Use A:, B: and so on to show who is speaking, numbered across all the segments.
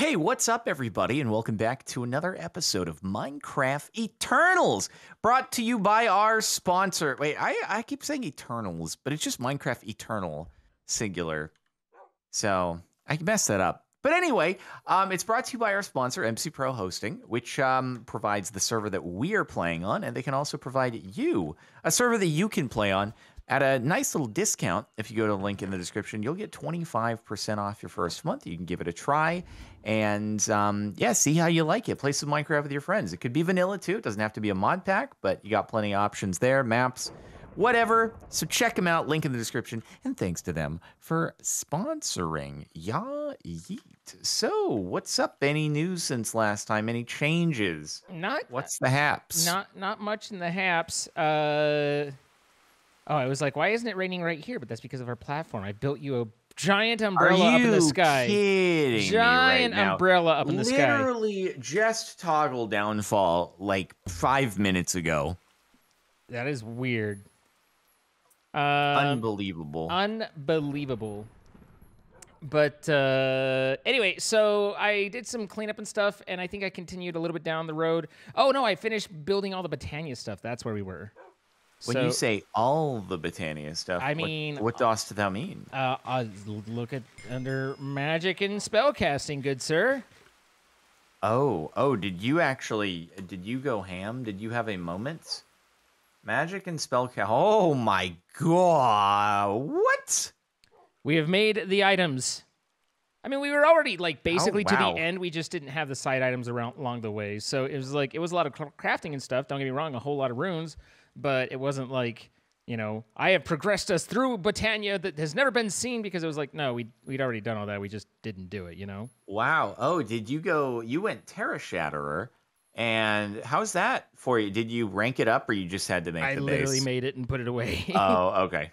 A: Hey, what's up, everybody, and welcome back to another episode of Minecraft Eternals, brought to you by our sponsor. Wait, I, I keep saying Eternals, but it's just Minecraft Eternal, singular. So I messed that up. But anyway, um, it's brought to you by our sponsor, MC Pro Hosting, which um, provides the server that we are playing on, and they can also provide you a server that you can play on at a nice little discount. If you go to the link in the description, you'll get 25% off your first month. You can give it a try and um, yeah, see how you like it. Play some Minecraft with your friends. It could be vanilla too. It doesn't have to be a mod pack, but you got plenty of options there, maps, whatever. So check them out. Link in the description. And thanks to them for sponsoring. Ya yeet. So what's up? Any news since last time? Any changes?
B: Not
A: What's the haps?
B: not not much in the haps. Uh, oh, I was like, why isn't it raining right here? But that's because of our platform. I built you a giant umbrella up in the
A: you
B: sky.
A: kidding
B: Giant
A: me right now?
B: umbrella up in the sky.
A: Literally just toggle downfall like five minutes ago.
B: That is weird. Um,
A: Unbelievable.
B: unbelievable. But uh, anyway, so I did some cleanup and stuff, and I think I continued a little bit down the road. Oh no, I finished building all the Botania stuff. That's where we were.
A: When
B: So-
A: you say all the Botania stuff,
B: I
A: what-
B: mean,
A: what, does that mean?
B: Uh, uh, look at under magic and spellcasting, good sir.
A: Oh, oh, did you actually? Did you go ham? Did you have a moment? Magic and spellcast. Oh my god! What?
B: We have made the items. I mean, we were already like basically to
A: wow.
B: the end. We just didn't have the side items around along the way. So it was like it was a lot of crafting and stuff. Don't get me wrong, a whole lot of runes, but it wasn't like you know I have progressed us through Botania that has never been seen because it was like no, we we'd already done all that. We just didn't do it. You know.
A: Wow. Oh, did you go? You went Terra Shatterer, and how's that for you? Did you rank it up, or you just had to make?
B: I
A: the
B: literally
A: base?
B: made it and put it away.
A: oh, okay.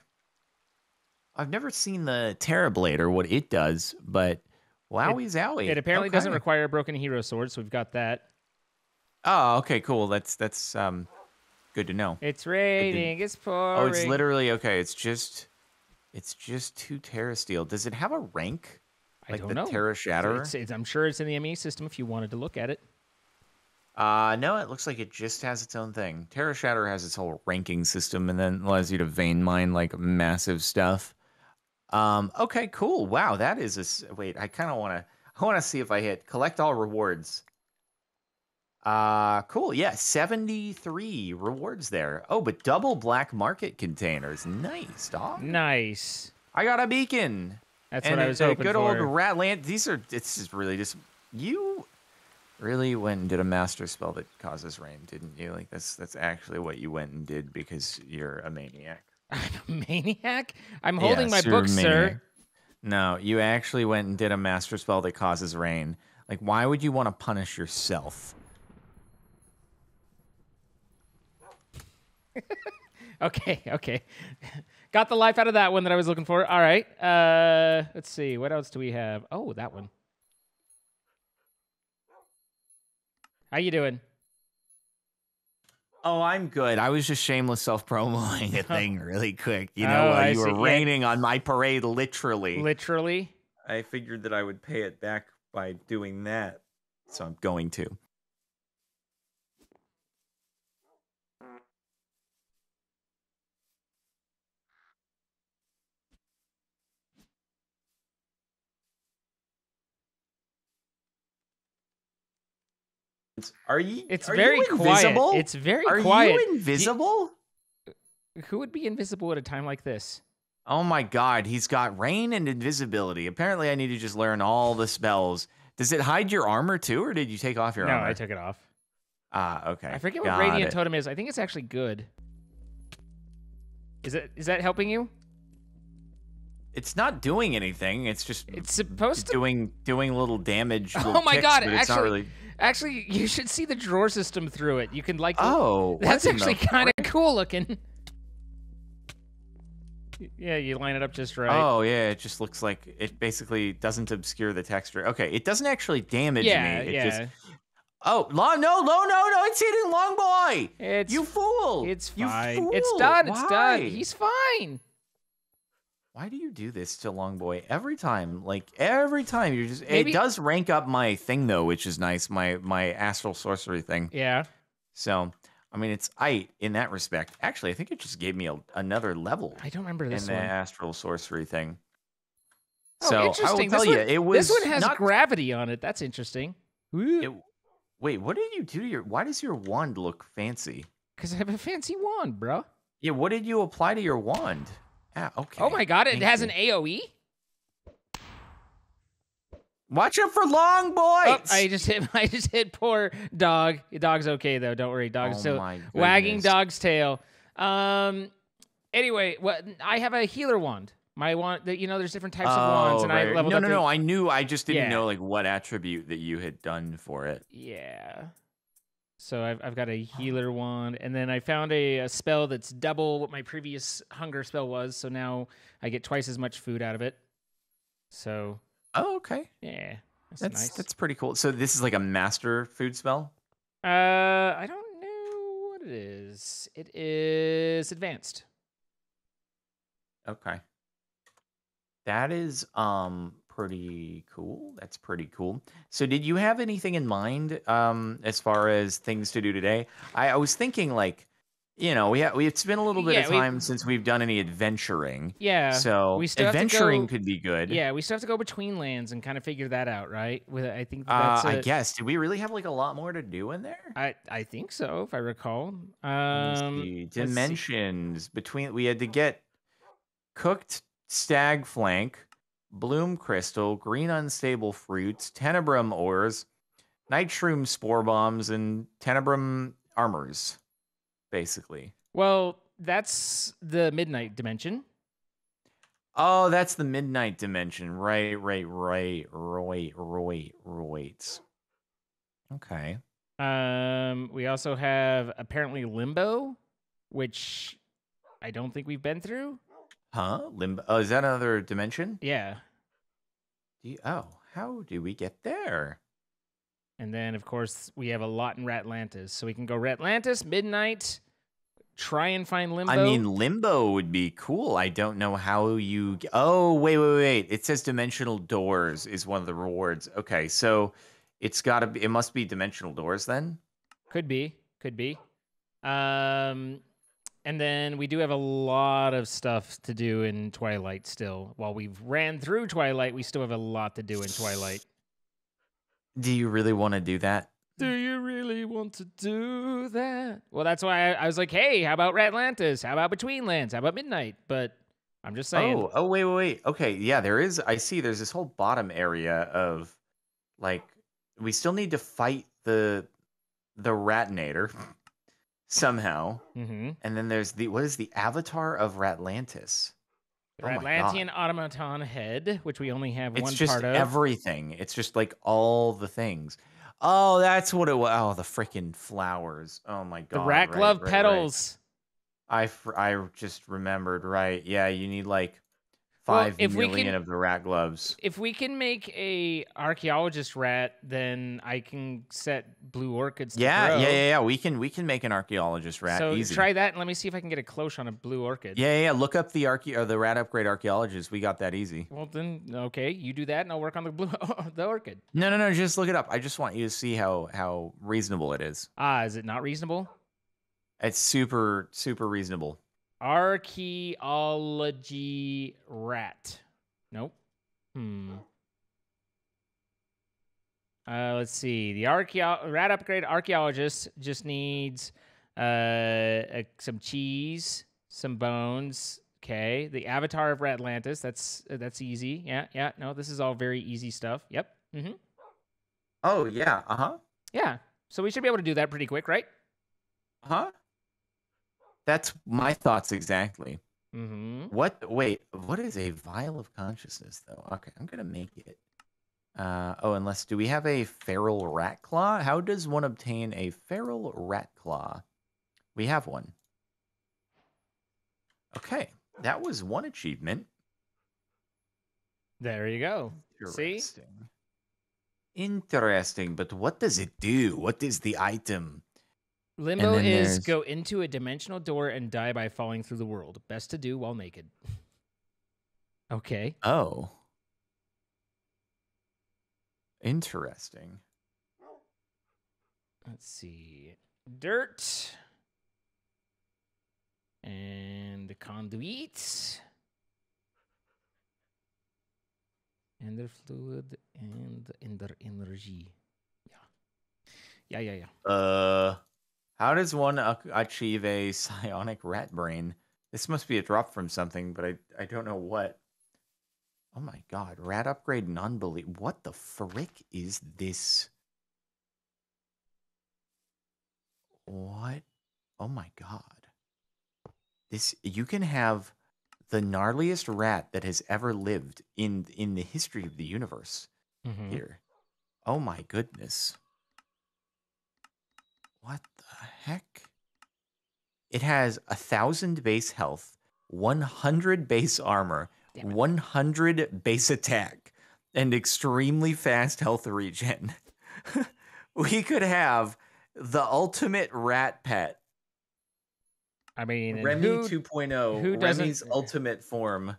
A: I've never seen the Terra Blade or what it does, but wowie zowie.
B: it apparently doesn't require a broken hero sword, so we've got that.
A: Oh, okay, cool. That's that's um good to know.
B: It's raining. It's pouring.
A: Oh, it's literally okay. It's just it's just two Terra Steel. Does it have a rank?
B: I
A: Like
B: don't
A: the
B: know.
A: Terra Shatterer?
B: it's- it's- I'm sure it's in the ME system if you wanted to look at it.
A: Uh no, it looks like it just has its own thing. Terra Shatter has its whole ranking system and then allows you to vein mine like massive stuff. Um okay, cool. Wow, that is a wait, I kind of want to I want to see if I hit collect all rewards. Uh cool. Yeah, 73 rewards there. Oh, but double black market containers. Nice, dog.
B: Nice.
A: I got a beacon.
B: That's
A: and
B: what I was
A: a
B: hoping
A: good
B: for.
A: old rat land. These are. This is really just you. Really went and did a master spell that causes rain, didn't you? Like that's that's actually what you went and did because you're a maniac.
B: I'm a maniac. I'm holding my
A: Yes, a
B: book, sir.
A: No, you actually went and did a master spell that causes rain. Like, why would you want to punish yourself?
B: Okay, okay. Got the life out of that one that I was looking for. All right. Uh, let's see. What else do we have? Oh, that one. How you doing?
A: Oh, I'm good. I was just shameless self promoting a thing really quick. You know,
B: Oh,
A: while
B: I
A: you were
B: see. Yeah.
A: raining on my parade, literally.
B: Literally.
A: I figured that I would pay it back by doing that. So I'm going to. Are you?
B: It's
A: are
B: very
A: you
B: quiet.
A: invisible?
B: It's very
A: are
B: quiet.
A: Are you invisible?
B: Who would be invisible at a time like this?
A: Oh my god, he's got rain and invisibility. Apparently, I need to just learn all the spells. Does it hide your armor too, or did you take off your
B: no,
A: armor?
B: No, I took it off.
A: Ah, okay.
B: I forget what
A: Got
B: radiant
A: it.
B: totem is. I think it's actually good. Is it? Is that helping you?
A: It's not doing anything. It's just
B: It's supposed to.
A: doing doing little damage.
B: Oh my
A: ticks,
B: God,
A: it's not
B: actually-
A: really.
B: Actually, you should see the drawer system through it. You can like.
A: Oh,
B: That's
A: what in the
B: actually kind of cool looking. Yeah, you line it up just right.
A: Oh yeah, it just looks like it basically doesn't obscure the texture. Okay, it doesn't actually damage
B: yeah,
A: me. It
B: yeah.
A: just oh long no no no no it's hitting long boy.
B: It's
A: you fool!
B: it's
A: You
B: fine. It's
A: fool!
B: done. It's done. He's fine.
A: Why do you do this to Long Boy every time? Like every time you're just
B: Maybe-
A: it does rank up my thing though, which is nice, my my astral sorcery thing.
B: Yeah.
A: So I mean it's I in that respect. Actually, I think it just gave me a, another level
B: I don't remember
A: in
B: this
A: the astral sorcery thing.
B: Oh,
A: so I will
B: interesting.
A: tell
B: this
A: you,
B: one,
A: it was
B: this one has
A: not
B: gravity on it. That's interesting.
A: It, wait, what did you do to your why does your wand look fancy?
B: Because I have a fancy wand, bro.
A: Yeah, what did you apply to your wand? Ah, okay.
B: Oh my god, it
A: Thank
B: has
A: you.
B: an AOE.
A: Watch out for long boys.
B: Oh, I just hit. I just hit poor dog. Dog's okay though. Don't worry. Dog's
A: Oh
B: still wagging dog's tail. Um. Anyway, what I have a healer wand. My wand. that You know, there's different types of wands,
A: Oh,
B: and
A: right.
B: I leveled
A: no, no,
B: the-
A: no. I knew. I just didn't
B: Yeah.
A: know like what attribute that you had done for it.
B: Yeah. So I've I've got a healer wand, and then I found a, a spell that's double what my previous hunger spell was. So now I get twice as much food out of it. So
A: Oh, okay.
B: yeah, that's,
A: That's
B: nice.
A: that's pretty cool. So this is like a master food spell.
B: Uh, I don't know what it is. It is advanced.
A: Okay. That is um pretty cool. That's pretty cool. So did you have anything in mind um as far as things to do today? I, I was thinking like, you know, we ha- we it's been a little bit
B: Yeah,
A: of
B: we-
A: time since we've done any adventuring.
B: Yeah.
A: so
B: we still
A: adventuring
B: go-
A: could be good.
B: Yeah, we still have to go between lands and kind of figure that out, right? With I think
A: Uh,
B: that's
A: I
B: a-
A: guess. Did we really have like a lot more to do in there?
B: I I think so, if I recall. Um,
A: see.
B: let's see.
A: dimensions between we had to get cooked stag flank, bloom crystal, green unstable fruits, tenebrum ores, nitrum spore bombs, and tenebrum armors. Basically.
B: Well, that's the midnight dimension.
A: Oh, that's the midnight dimension. Right, right, right, right, right, right. Okay.
B: Um, we also have apparently limbo, which I don't think we've been through.
A: Huh? Limbo. Oh, is that another dimension?
B: Yeah.
A: Do you- oh, how do we get there?
B: And then, of course, we have a lot in Ratlantis. So we can go Ratlantis, Midnight, try and find Limbo.
A: I mean, limbo would be cool. I don't know how you. Oh, wait, wait, wait! It says dimensional doors is one of the rewards. Okay, so it's got to be. It must be dimensional doors then.
B: could be, could be. Um, and then we do have a lot of stuff to do in Twilight still. While we've ran through Twilight, we still have a lot to do in Twilight.
A: Do you really want to do that?
B: Do you really want to do that? Well, that's why I, I was like, hey, how about Ratlantis? How about Between Lands? How about Midnight? But I'm just saying.
A: Oh, oh, wait, wait, wait. Okay, yeah, there is. I see. There's this whole bottom area of, like, we still need to fight the, the Ratinator, somehow,
B: Mm-hmm.
A: and then there's the what is the Avatar of Ratlantis?
B: The
A: Oh
B: Atlantean automaton head, which we only have
A: It's
B: one
A: just
B: part of.
A: everything. It's just like all the things. Oh, that's what it was. Oh, the freaking flowers. Oh my god.
B: the rat
A: right,
B: glove
A: right, right.
B: petals.
A: I fr- I just remembered. Right. Yeah, you need like five
B: if we
A: million
B: can-
A: of the rat gloves.
B: If we can make a archaeologist rat, then I can set blue orchids. To
A: Yeah,
B: grow.
A: yeah, yeah, yeah. We can we can make an archaeologist rat
B: So
A: easy.
B: try that and let me see if I can get a cloche on a blue orchid.
A: yeah, yeah, yeah. Look up the arche- or the rat upgrade archaeologist. We got that easy.
B: Well then, okay, you do that, and I'll work on the blue the orchid.
A: No, no, no. Just look it up. I just want you to see how how reasonable it is.
B: Ah, is it not reasonable?
A: It's super super reasonable.
B: Archaeology rat. Nope. Hmm. Uh, let's see. The archeo- rat upgrade archaeologist just needs uh, uh, some cheese, some bones. Okay. The avatar of Ratlantis. That's uh, that's easy. Yeah, yeah. No, this is all very easy stuff. Yep. Mm-hmm.
A: Oh yeah. Uh huh.
B: Yeah. So we should be able to do that pretty quick, right?
A: Uh huh? That's my thoughts exactly.
B: Mm-hmm.
A: What? Wait. What is a vial of consciousness, though? Okay, I'm gonna make it. Uh, oh, unless do we have a feral rat claw? How does one obtain a feral rat claw? We have one. Okay, that was one achievement.
B: There you go. See?
A: Interesting. Interesting, but what does it do? What is the item?
B: Limbo is
A: there's-
B: go into a dimensional door and die by falling through the world. Best to do while naked. Okay.
A: Oh. Interesting.
B: Let's see. Dirt. And the conduit. And the fluid and the energy. Yeah. Yeah, yeah, yeah.
A: Uh, how does one achieve a psionic rat brain? This must be a drop from something, but I I don't know what. Oh my god, rat upgrade non-believe. What the frick is this? What? Oh my god. This you can have the gnarliest rat that has ever lived in in the history of the universe
B: Mhm.
A: here. Oh my goodness. What heck? It has a thousand base health, 100 base armor, 100 base attack, and extremely fast health regen. we could have the ultimate rat pet.
B: I mean,
A: Remy
B: who,
A: 2.0,
B: who
A: Remy's ultimate form.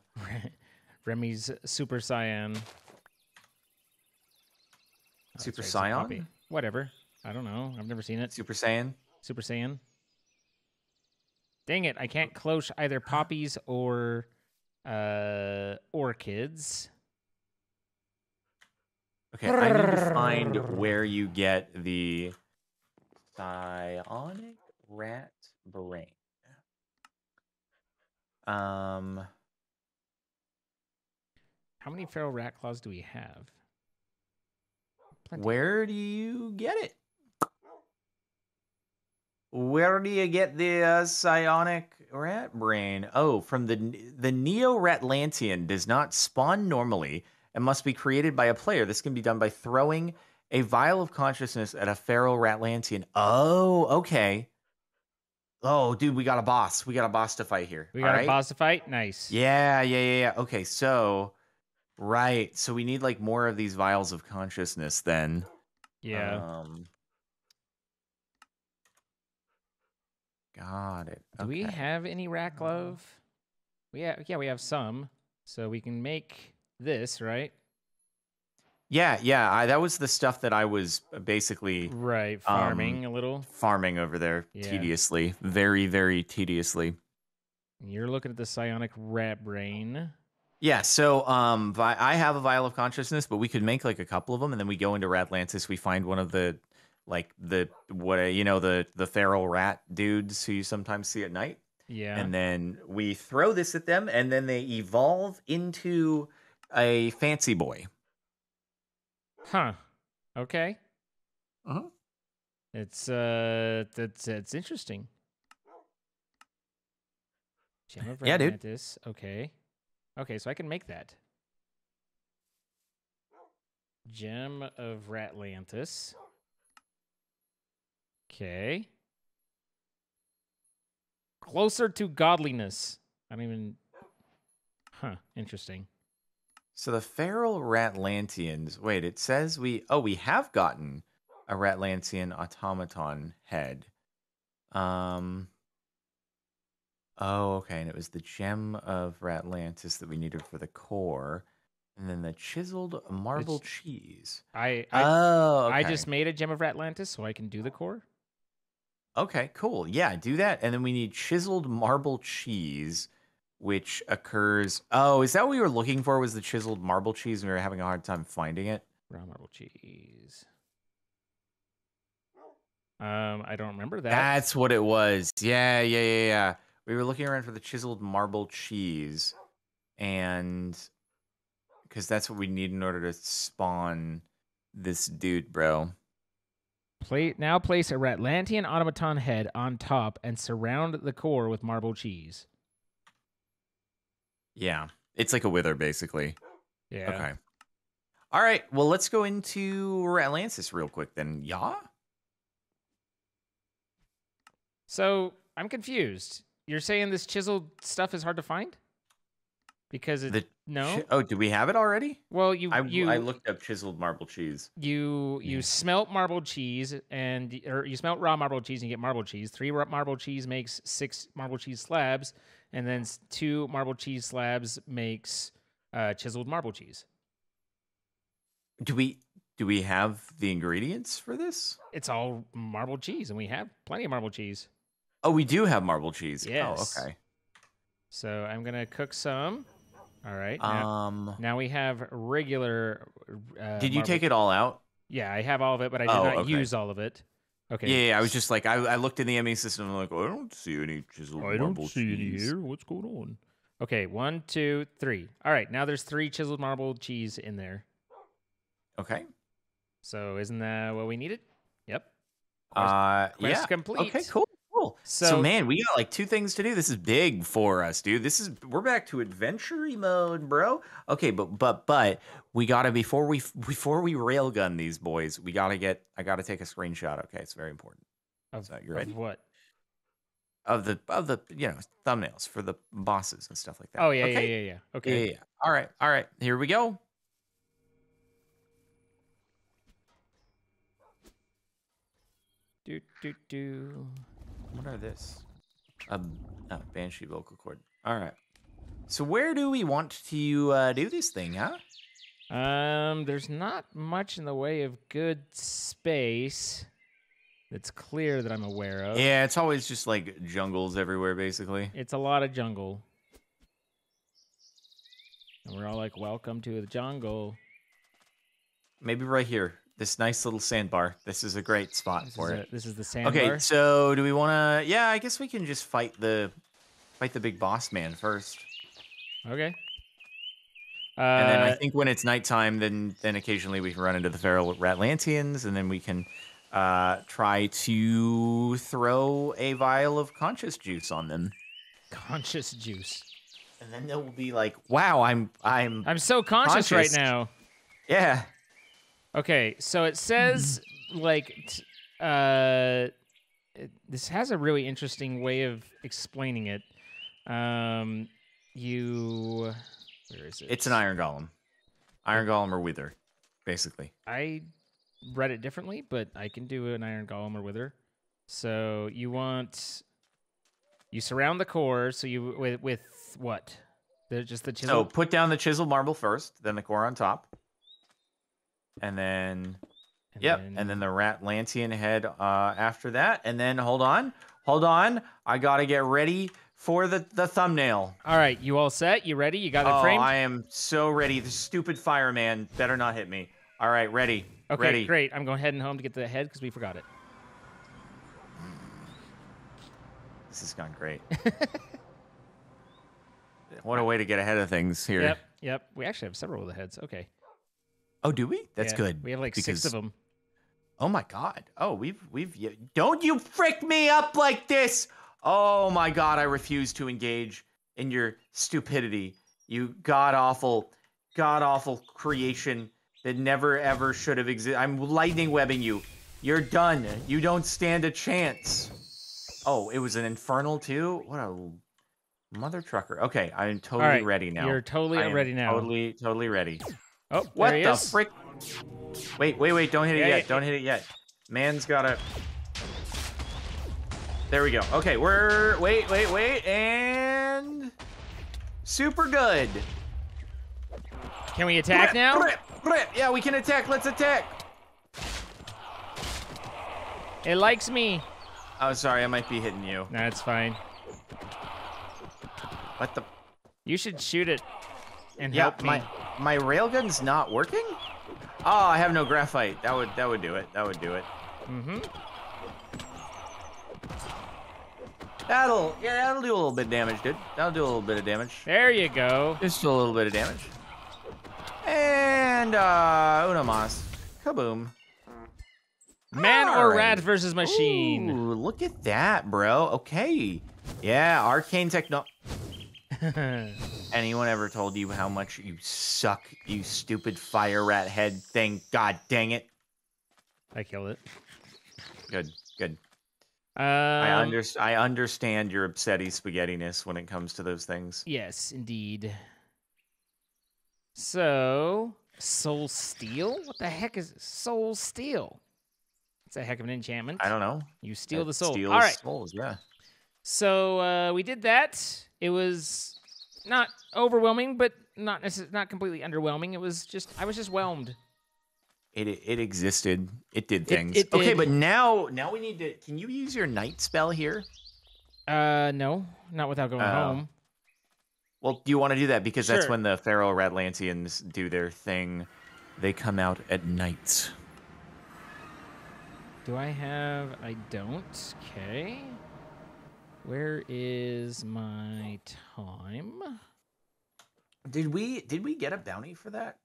B: Remy's Super Saiyan. Oh,
A: Super
B: a
A: Saiyan?
B: Whatever. I don't know. I've never seen it.
A: Super Saiyan?
B: Super Saiyan. Dang it! I can't cloche either poppies or uh orchids.
A: Okay, I need to find where you get the psionic rat brain. Um,
B: How many feral rat claws do we have? Plenty.
A: where do you get it? Where do you get the uh, psionic rat brain? Oh, from the the Neo Ratlantean does not spawn normally and must be created by a player. This can be done by throwing a vial of consciousness at a feral Ratlantean. Oh, okay. Oh, dude, we got a boss. We got a boss to fight here.
B: We got a boss to fight. Nice.
A: Yeah, yeah, yeah, yeah. Okay, so right, so we need like more of these vials of consciousness then.
B: Yeah.
A: Um, got it.
B: do we have any rat glove? We have. Yeah, we have some. So we can make this, right?
A: Yeah, yeah. I, that was the stuff that I was basically
B: Right.
A: Um,
B: Farming a little.
A: farming over there
B: Yeah.
A: tediously, very, very tediously.
B: You're looking at the psionic rat brain.
A: Yeah, so um, vi- I have a vial of consciousness, but we could make like a couple of them, and then we go into Ratlantis. We find one of the like the what you know the the feral rat dudes who you sometimes see at night,
B: Yeah.
A: and then we throw this at them, and then they evolve into a fancy boy.
B: Huh. Okay.
A: Uh-huh.
B: It's uh that's it's interesting. Gem of
A: Yeah, dude.
B: Okay. Okay, so I can make that. Gem of Ratlantis. Okay. Closer to godliness. I don't even Huh, interesting.
A: So the feral Ratlanteans. Wait, it says we. Oh, we have gotten a Ratlantean automaton head. Um. Oh, okay, and it was the gem of Ratlantis that we needed for the core, and then the chiseled marble cheese.
B: I I,
A: oh, okay.
B: I just made a Gem of Ratlantis so I can do the core.
A: Okay, cool. Yeah, do that, and then we need chiseled marble cheese, which occurs. Oh, is that what we were looking for? Was the chiseled marble cheese? and We were having a hard time finding it.
B: Raw marble cheese. Um, I don't remember that.
A: That's what it was. Yeah, yeah, yeah, yeah. We were looking around for the chiseled marble cheese, and because that's what we need in order to spawn this dude, bro.
B: Play, now place a Ratlantean automaton head on top and surround the core with marble cheese.
A: Yeah, it's like a wither, basically.
B: Yeah.
A: Okay. All right. Well, let's go into Atlantis real quick then. Yeah.
B: So I'm confused. You're saying this chiseled stuff is hard to find? Because it
A: The
B: no.
A: Oh, do we have it already?
B: well, you
A: I,
B: you
A: I looked up chiseled marble cheese.
B: you you
A: Yeah.
B: smelt marble cheese and or you smelt raw marble cheese and you get marble cheese. Three marble cheese makes six marble cheese slabs, and then two marble cheese slabs makes uh, chiseled marble cheese.
A: Do we do we have the ingredients for this?
B: It's all marble cheese, and we have plenty of marble cheese.
A: Oh, we do have marble cheese.
B: Yes.
A: Oh, okay.
B: So I'm gonna cook some. All right. Now,
A: Um,
B: now we have regular. Uh,
A: did you
B: marble-
A: take it all out?
B: Yeah, I have all of it, but I did
A: Oh,
B: not
A: okay.
B: use all of it. Okay.
A: Yeah, yeah, I was just like, I, I looked in the ME system. I'm like, oh, I don't see any chiseled marble cheese. I don't see any here.
B: What's going on? Okay, one, two, three. All right, now there's three chiseled marble cheese in there.
A: Okay.
B: So isn't that what we needed? Yep. Quest-
A: Uh,
B: quest
A: yeah.
B: complete.
A: Okay, cool, cool. So,
B: So-
A: man, we got like two things to do. This is big for us, dude. This is we're back to adventure mode, bro. Okay, but but but we gotta before we before we railgun these boys, we gotta get. I gotta take a screenshot. Okay, it's very important
B: Of,
A: So you
B: of
A: ready?
B: what?
A: of the of the you know thumbnails for the bosses and stuff like that.
B: Oh yeah,
A: okay?
B: yeah, yeah, yeah.
A: Yeah,
B: Okay.
A: yeah, yeah. All right, all right. Here we go.
B: Do do do.
A: What are this? A banshee vocal cord. All right. So where do we want to uh, do this thing, huh?
B: Um, there's not much in the way of good space that's clear that I'm aware of.
A: Yeah, it's always just like jungles everywhere, basically.
B: It's a lot of jungle. And we're all like, welcome to the jungle.
A: Maybe right here, this nice little sandbar. This is a great spot
B: This,
A: for it.
B: a, this is the sandbar.
A: Okay, so do we want to? Yeah, I guess we can just fight the fight the big boss man first,
B: Okay. Uh,
A: and then I think when it's nighttime, then then occasionally we can run into the feral Ratlanteans, and then we can uh, try to throw a vial of conscious juice on them,
B: conscious juice.
A: and then they'll be like, "Wow, I'm I'm
B: I'm so conscious, right now.
A: yeah."
B: Okay, so it says like t- uh it- this has a really interesting way of explaining it. Um you where is it?
A: It's an iron golem, iron golem or wither, basically.
B: I read it differently, but I can do an iron golem or wither. So you want you surround the core so you with with what? The, just the chisel.
A: So put down the chiseled marble first, then the core on top, and then
B: and
A: Yep, and then the Ratlantean head uh, after that, and then hold on, hold on, I gotta get ready for the the thumbnail.
B: All right, you all set? You ready? You got it
A: Oh,
B: framed?
A: I am so ready. The stupid fireman better not hit me. All right, ready,
B: Okay,
A: ready.
B: great. I'm going heading home to get the head because we forgot it.
A: This has gone great. what a way to get ahead of things here.
B: Yep, yep. We actually have several of the heads. Okay,
A: Oh, do we? That's
B: Yeah,
A: good.
B: We have like six of them.
A: Oh my god. Oh, we've we've don't you frick me up like this. Oh my god, I refuse to engage in your stupidity. You god awful, god awful creation that never ever should have existed. I'm lightning webbing you. You're done. You don't stand a chance. Oh, it was an infernal too? What a mother trucker. Okay, I'm totally
B: right,
A: ready now.
B: You're totally ready now.
A: Totally, totally ready.
B: Oh,
A: What the
B: is.
A: frick? Wait, wait, wait! Don't hit it
B: Yeah,
A: yet!
B: yeah.
A: Don't hit it yet. Man's gotta. There we go. Okay, we're wait, wait, wait, and super good.
B: Can we attack now?
A: Yeah, we can attack. Let's attack.
B: It likes me.
A: Oh, sorry, I might be hitting you.
B: That's fine.
A: What the?
B: You should shoot it and
A: Yeah,
B: help me.
A: my my railgun's not working. Oh, I have no graphite. That would that would do it. That would do it.
B: Mm-hmm.
A: That'll yeah, that'll do a little bit of damage, dude. That'll do a little bit of damage.
B: There you go.
A: Just a little bit of damage. And uh Una Mas. Kaboom.
B: Man or
A: Alright.
B: rat versus machine.
A: Ooh, look at that, bro. Okay. Yeah, arcane techno Anyone ever told you how much you suck, you stupid fire rat head thing? God dang it.
B: I killed it.
A: Good, good.
B: Um,
A: I under I understand your upsetty spaghettiness when it comes to those things.
B: Yes, indeed. So, Soul Steel? What the heck is Soul Steel? It's a heck of an enchantment.
A: I don't know.
B: You steal
A: It
B: the soul. All right.
A: souls, yeah.
B: So uh, we did that. It was not overwhelming, but not necess- not completely underwhelming. It was just I was just whelmed.
A: It it existed. It did things.
B: it
A: okay,
B: did.
A: but now now we need to. Can you use your night spell here?
B: Uh, no, not without going
A: Oh.
B: home.
A: Well, do you want to do that because that's when the feral Ratlanteans do their thing. They come out at night.
B: Do I have? I don't. Okay. Where is my time?
A: Did we did we get a bounty for that?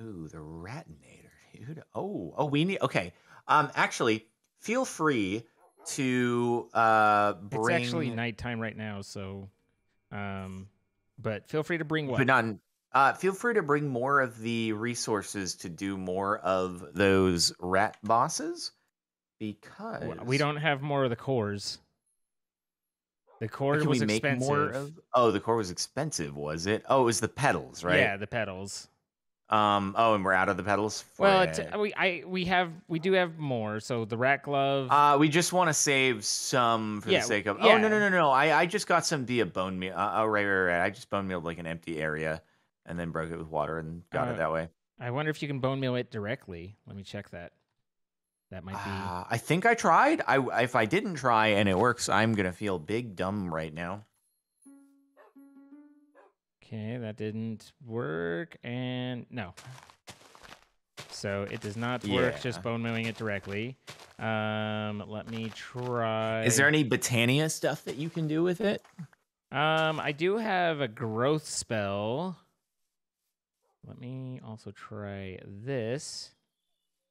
A: Ooh, the Ratinator, dude. Oh, oh, we need. Okay, um, actually, feel free to uh bring.
B: It's actually nighttime right now, so, um, but feel free to bring what?
A: but not. Uh, feel free to bring more of the resources to do more of those rat bosses, because
B: we don't have more of the cores. The core
A: Can
B: was expensive.
A: more of? Oh, the core was expensive, was it? Oh, it was the petals, right?
B: Yeah, the petals.
A: Um. Oh, and we're out of the petals.
B: Well, it's, we I we have we do have more. So the rat glove.
A: Uh, we just want to save some for
B: Yeah,
A: the sake of.
B: yeah.
A: Oh no no no no! I I just got some via bone meal. Uh, oh right, right right. I just bone mealed like an empty area, and then broke it with water and got
B: Uh,
A: it that way.
B: I wonder if you can bone meal it directly. Let me check that. That might be.
A: Uh, I think I tried. I if I didn't try and it works, I'm gonna feel big dumb right now.
B: Okay, that didn't work, and no. So it does not work. Just bone mealing it directly. Um, let me try.
A: Is there any Botania stuff that you can do with it?
B: Um, I do have a growth spell. Let me also try this.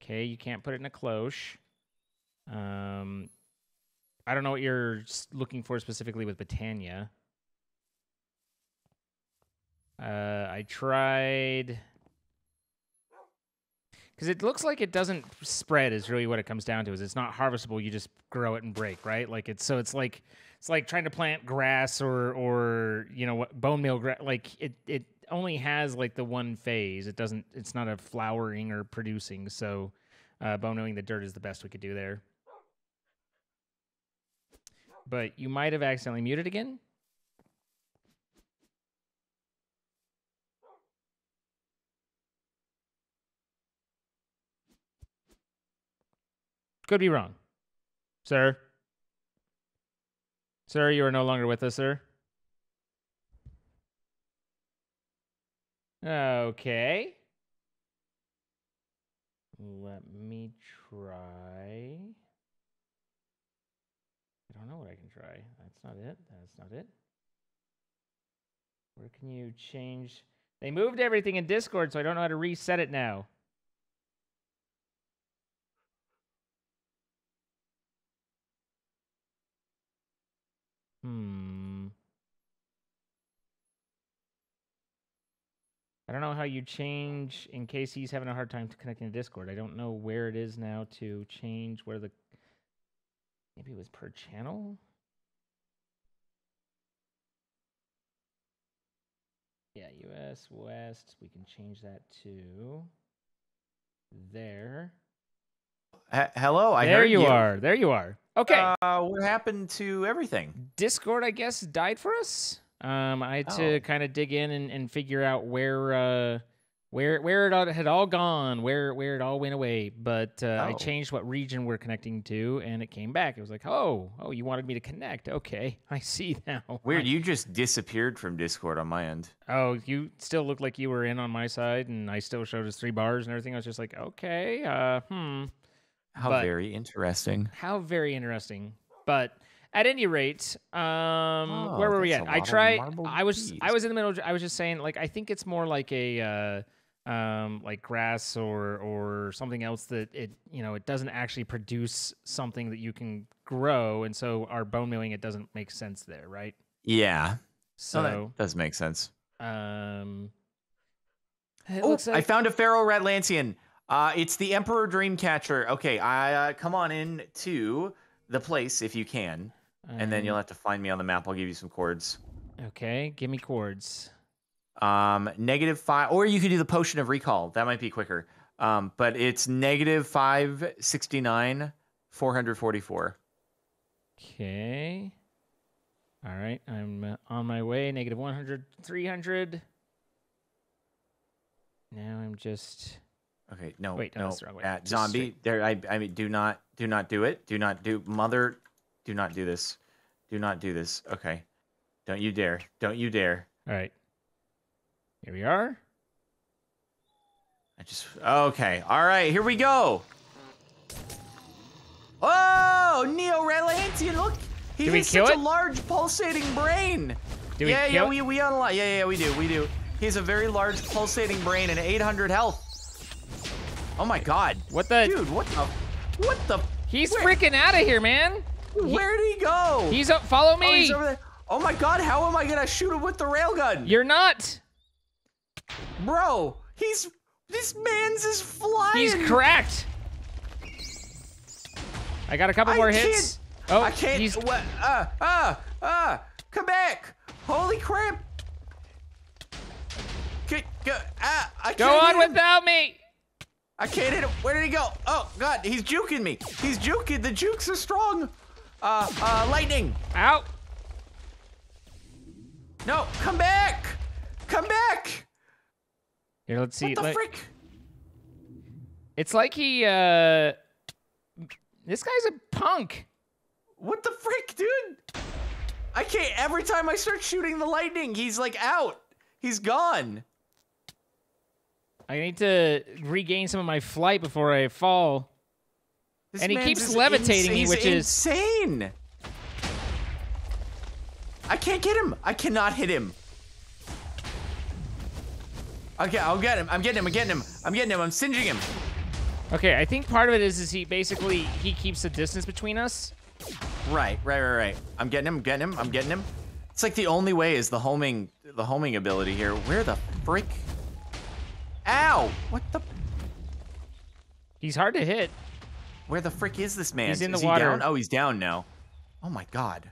B: Okay, you can't put it in a cloche. Um, I don't know what you're looking for specifically with Botania. Uh, I tried because it looks like it doesn't spread. Is really what it comes down to. Is it's not harvestable. You just grow it and break, right? Like it's so it's like it's like trying to plant grass or or you know what bone meal gra- like it it only has like the one phase. It doesn't it's not a flowering or producing so uh, bone mealing the dirt is the best we could do there. But you might have accidentally muted again. Could be wrong. Sir? Sir, you are no longer with us, sir. Okay. Let me try. I don't know what I can try. That's not it. That's not it. Where can you change? They moved everything in Discord, so I don't know how to reset it now. Hmm. I don't know how you change in case he's having a hard time to connecting to Discord. I don't know where it is now to change where the maybe it was per channel. Yeah, US West. We can change that to there.
A: H- hello, I
B: there
A: heard
B: you, are. There you are. Okay.
A: Uh, what happened to everything?
B: Discord, I guess, died for us. Um, I had to
A: Oh.
B: kind of dig in and, and figure out where uh, where where it all, had all gone, where where it all went away. But uh, I
A: Oh.
B: changed what region we're connecting to, and it came back. It was like, oh, oh, you wanted me to connect? Okay, I see now.
A: Weird, you just disappeared from Discord on my end.
B: Oh, you still look like you were in on my side, and I still showed us three bars and everything. I was just like, okay, uh, hmm.
A: How
B: But-
A: very interesting.
B: How very interesting. But at any rate, um, where
A: Oh,
B: were we at? I tried. I was. I was in the middle. of- I was just saying, like, I think it's more like a, uh, um, like grass or or something else that it, you know, it doesn't actually produce something that you can grow, and so our bone mealing it doesn't make sense there, right?
A: Yeah,
B: So,
A: so that does make sense.
B: um,
A: Oh,
B: looks
A: I found a feral Ratlantean. Uh, it's the Emperor Dreamcatcher. Okay, I uh, come on in to the place if you can, and then
B: um,
A: you'll have to find me on the map. I'll give you some chords.
B: Okay, give me chords.
A: Um, negative five, or you could do the Potion of Recall. That might be quicker. Um, but it's negative five sixty nine, four hundred forty four.
B: Okay. All right, I'm uh, on my way. Negative 100, 300. Now I'm just.
A: Okay, no,
B: Wait, no,
A: no,
B: that's the wrong way.
A: uh, zombie.
B: straight.
A: There, I, I mean, do not, do not do it. Do not do, mother. Do not do this. Do not do this. Okay, don't you dare. Don't you dare.
B: All right. Here we are.
A: I just okay. All right, here we go. Oh, Neo Ratlantean, look. He has such
B: it?
A: a large pulsating brain.
B: Do we
A: yeah, yeah,
B: kill-
A: we we unlock. Yeah, yeah, we do, we do. He has a very large pulsating brain and 800 health. Oh my god,
B: What the?
A: dude, what the, what the?
B: He's
A: where,
B: freaking out of here, man.
A: Where'd he go?
B: He's up. Follow
A: oh,
B: me.
A: he's over there. Oh my god, how am I gonna shoot him with the railgun?
B: You're not.
A: Bro, he's this man's is flying.
B: He's cracked. I got a couple
A: I
B: more hits. Oh,
A: I can't.
B: He's,
A: What? Uh, uh, uh. Come back! Holy crap! Get, go, ah, I can't
B: go
A: hit
B: on
A: him.
B: without me.
A: I can't hit him. Where did he go? Oh God, he's juking me. He's juking. The jukes are strong. Uh, uh, lightning.
B: Out.
A: No, come back! Come back!
B: Here, let's see.
A: What the frick?
B: It's like he. uh This guy's a punk.
A: What the frick, dude? I can't. Every time I start shooting the lightning, he's like out. He's gone.
B: I need to regain some of my flight before I fall.
A: This
B: And he keeps levitating me, which is-
A: insane. I can't get him. I cannot hit him. Okay, I'll get him. I'm getting him. I'm getting him. I'm getting him. I'm singeing him.
B: Okay, I think part of it is is he basically he keeps the distance between us.
A: Right, right, right, right. I'm getting him. I'm Getting him. I'm getting him. It's like the only way is the homing, the homing ability here. Where the frick? Ow! What the?
B: He's hard to hit.
A: Where the frick is this man?
B: He's in the
A: Is he
B: water.
A: down? Oh, he's down now. Oh my god.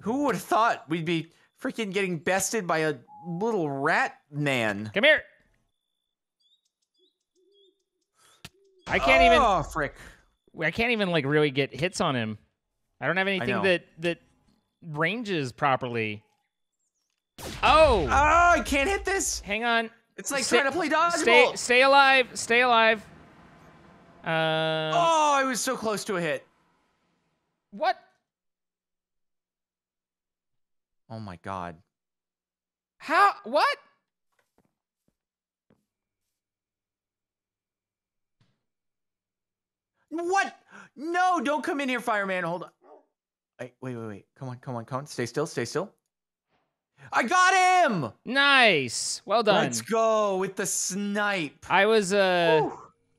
A: Who would have thought we'd be freaking getting bested by a little rat man?
B: Come here. I can't even.
A: Oh, frick.
B: I can't even like really get hits on him. I don't have anything that that ranges properly. Oh,
A: Oh, I can't hit this.
B: hang on.
A: It's like
B: Stay-
A: trying to play
B: Stay,
A: dodgeball.
B: stay alive. Stay alive. Uh,
A: Oh, I was so close to a hit.
B: what?
A: Oh my god.
B: How? What?
A: What? No, don't come in here, fireman. Hold on. Wait, wait, wait, wait. Come on, come on, come on. Stay still, stay still. I got him!
B: Nice. Well done.
A: Let's go with the snipe.
B: I was uh.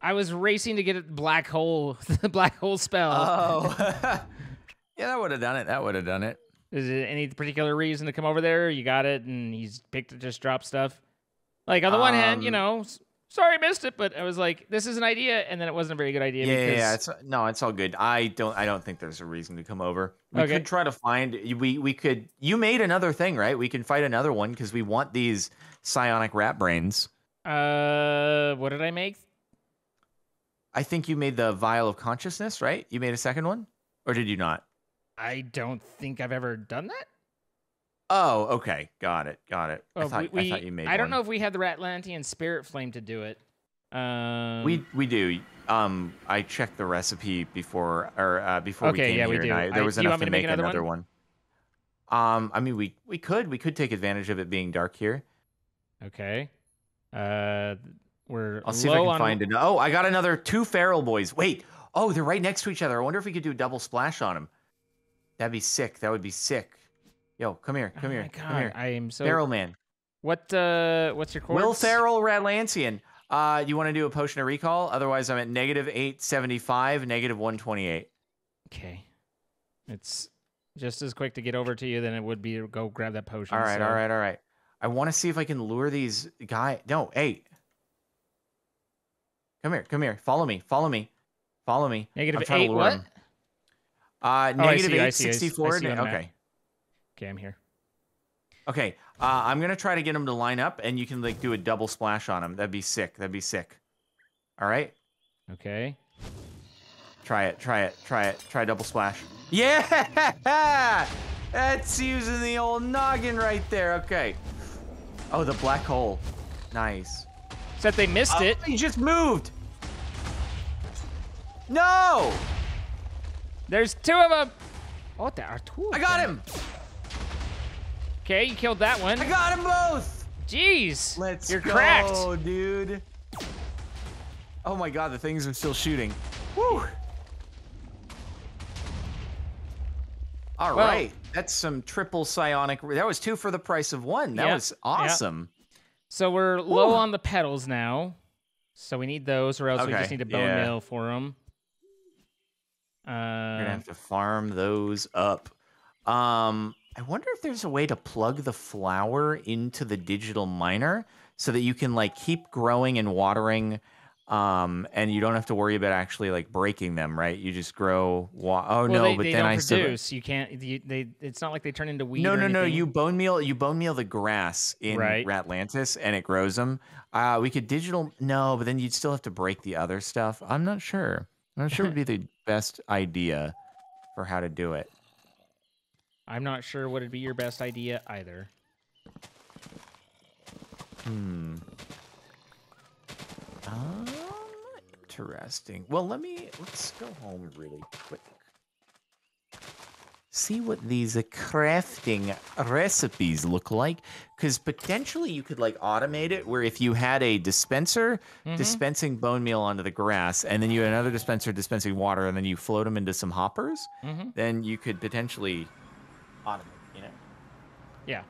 B: I was racing to get a black hole, the black hole spell.
A: Oh. yeah, that would have done it. That would have done it.
B: Is it any particular reason to come over there? You got it, and he's picked to just drop stuff. Like on the one hand, you
A: Um,
B: know, sorry I missed it, but I was like, this is an idea, and then it wasn't a very good idea
A: Yeah,
B: because
A: yeah. It's no, it's all good. I don't. I don't think there's a reason to come over. We
B: Okay.
A: could try to find. We we could. You made another thing, right? We can fight another one because we want these psionic rat brains.
B: uh, what did I make?
A: I think you made the vial of consciousness, right? You made a second one, or did you not?
B: I don't think I've ever done that.
A: Oh, okay. Got it. Got it. I
B: Oh,
A: thought,
B: we,
A: I thought you made
B: I don't
A: one.
B: know if we had the Ratlantean Spirit Flame to do it. Um,
A: We we do. Um, I checked the recipe before or uh, before we came
B: yeah,
A: here, and
B: do.
A: I, there
B: I-
A: was
B: you
A: enough to
B: to make
A: make
B: another
A: another
B: one?
A: one. Um, I mean, we we could we could take advantage of it being dark here.
B: Okay. Uh, we're
A: I'll see if I can
B: on
A: find it. Oh, I got another two feral boys. Wait. Oh, they're right next to each other. I wonder if we could do a double splash on them. That'd be sick. That would be sick. Yo, come here. Come
B: oh
A: here. Come here.
B: I am so.
A: Feral man.
B: What? Uh, what's your
A: Will
B: course?
A: feral Ratlantean. Uh, you want to do a potion of recall? Otherwise, I'm at negative 875, negative 128.
B: Okay. It's just as quick to get over to you than it would be to go grab that potion.
A: All right,
B: so-
A: all right, all right. I want to see if I can lure these guy. No, hey. Come here, come here. Follow me, follow me, follow me.
B: Negative eight. What?
A: him. Uh,
B: Oh,
A: negative
B: I see,
A: 864.
B: I see on the map.
A: okay,
B: Okay, I'm here.
A: okay. Uh, I'm gonna try to get him to line up, and you can like do a double splash on him. That'd be sick. That'd be sick. All right.
B: Okay.
A: Try it, try it, try it, try double splash. Yeah! That's using the old noggin right there. Okay. Oh, the black hole. Nice.
B: Except they missed
A: Oh,
B: it.
A: He just moved. No!
B: There's two of them. Oh, there are two. of
A: I got him.
B: Okay, you killed that one.
A: I got them both.
B: Jeez.
A: Let's
B: You're
A: go,
B: cracked.
A: dude. Oh my god, the things are still shooting. Woo! All
B: Well-
A: right, that's some triple psionic. That was two for the price of one. That
B: Yeah,
A: was
B: yeah.
A: awesome.
B: So we're low on the petals now. So we need those, or else we just need a bone
A: yeah.
B: mill for them.
A: We're
B: Uh,
A: gonna have to farm those up. Um, I wonder if there's a way to plug the flower into the digital miner so that you can like keep growing and watering, um, and you don't have to worry about actually like breaking them. Right? You just grow. Wa- oh
B: well,
A: no,
B: they,
A: but
B: they
A: then
B: don't
A: I still.
B: produce. You can't. You, they. It's not like they turn into weed.
A: No, no, no. You bone meal. You bone meal the grass in
B: Right.
A: Ratlantis, and it grows them. Uh, we could digital. No, but then you'd still have to break the other stuff. I'm not sure. I'm not sure would be the best idea for how to do it.
B: I'm not sure what would be your best idea either.
A: Hmm. Um, interesting. Well, let me let's go home really quick. See what these crafting recipes look like, because potentially you could like automate it, where if you had a dispenser
B: Mhm.
A: dispensing bone meal onto the grass, and then you had another dispenser dispensing water, and then you float them into some hoppers,
B: Mm-hmm.
A: then you could potentially automate. You know.
B: Yeah.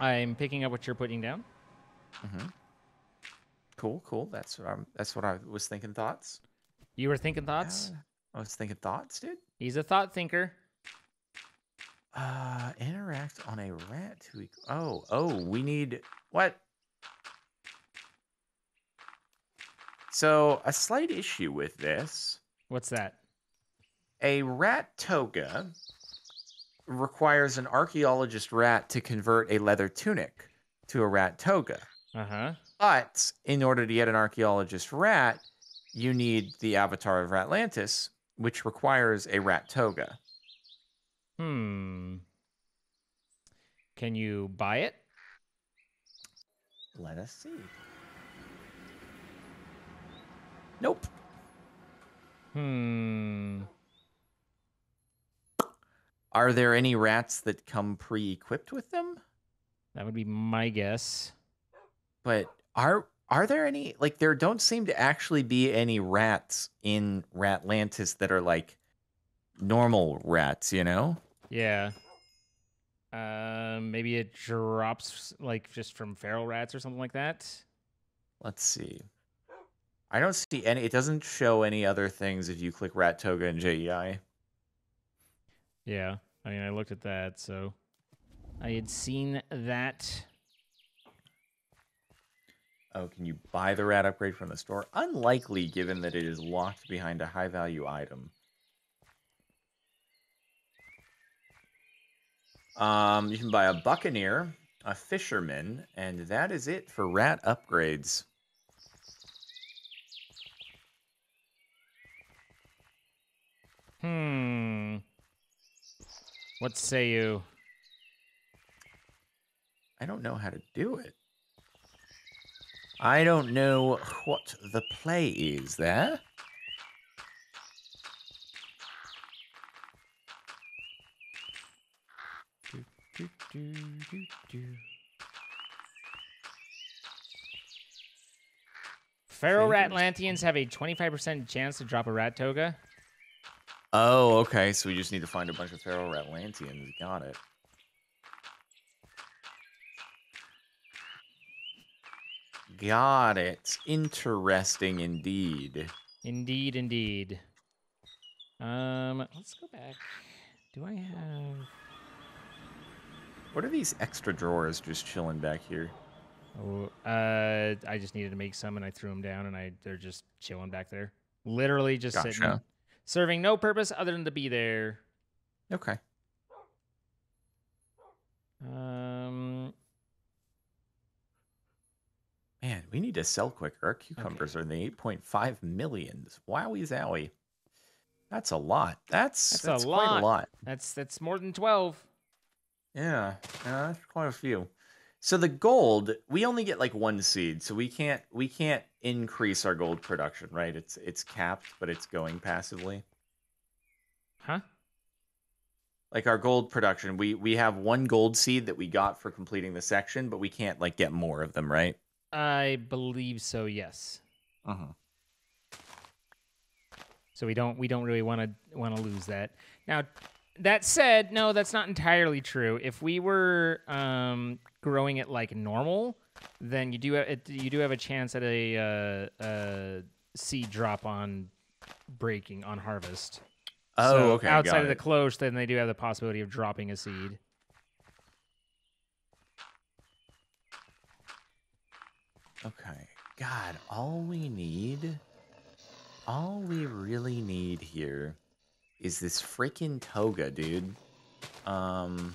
B: I'm picking up what you're putting down.
A: Mm-hmm. Cool, cool. That's what I'm. That's what I was thinking. Thoughts.
B: You were thinking thoughts.
A: Uh, I was thinking thoughts, dude.
B: He's a thought thinker.
A: Uh, interact on a rat equ- Oh, oh, we need what? So a slight issue with this:
B: What's that?
A: a rat toga requires an archaeologist rat to convert a leather tunic to a rat toga.
B: Uh huh.
A: But in order to get an archaeologist rat, you need the avatar of Ratlantis, which requires a rat toga.
B: Hmm. Can you buy it?
A: Let us see. Nope.
B: Hmm.
A: Are there any rats that come pre-equipped with them?
B: That would be my guess.
A: But are are there any like there don't seem to actually be any rats in Ratlantis that are like normal rats, you know?
B: Yeah. Um, maybe it drops like just from feral rats or something like that.
A: Let's see. I don't see any it doesn't show any other things if you click rat toga and JEI.
B: Yeah. I mean, I looked at that, so I had seen that.
A: Oh, can you buy the rat upgrade from the store? Unlikely given that it is locked behind a high value item. Um, you can buy a buccaneer, a fisherman, and that is it for rat upgrades.
B: Hmm. What say you?
A: I don't know how to do it. I don't know what the play is there.
B: Do, do, do. Feral have a 25% chance to drop a rat toga.
A: Oh, okay. So we just need to find a bunch of feral Ratlanteans. Got it. Got it. Interesting indeed.
B: Indeed, indeed. Um, let's go back. Do I have?
A: What are these extra drawers just chilling back here?
B: Oh, uh, I just needed to make some, and I threw them down, and I they're just chilling back there. Literally just sitting,
A: Gotcha.
B: Serving no purpose other than to be there.
A: Okay.
B: Um,
A: Man, we need to sell quicker. Our cucumbers are in the 8.5 millions. Wowie zowie. That's a lot. That's
B: That's
A: that's,
B: a
A: quite
B: lot.
A: a lot.
B: That's that's more than twelve.
A: Yeah, yeah, that's quite a few. So the gold, we only get like one seed, so we can't we can't increase our gold production, right? It's it's capped, but it's going passively.
B: Huh?
A: Like our gold production, we we have one gold seed that we got for completing the section, but we can't like get more of them, right?
B: I believe so. Yes.
A: Uh-huh.
B: So we don't we don't really want to want to lose that. Now, that said, no, that's not entirely true. If we were um, growing it like normal, then you do ha- it, you do have a chance at a uh, uh, seed drop on breaking on harvest.
A: Oh,
B: So
A: okay.
B: Outside of the cloche, then they do have the possibility of dropping a seed.
A: Okay. God, all we need, all we really need here is this freaking toga, dude. Um,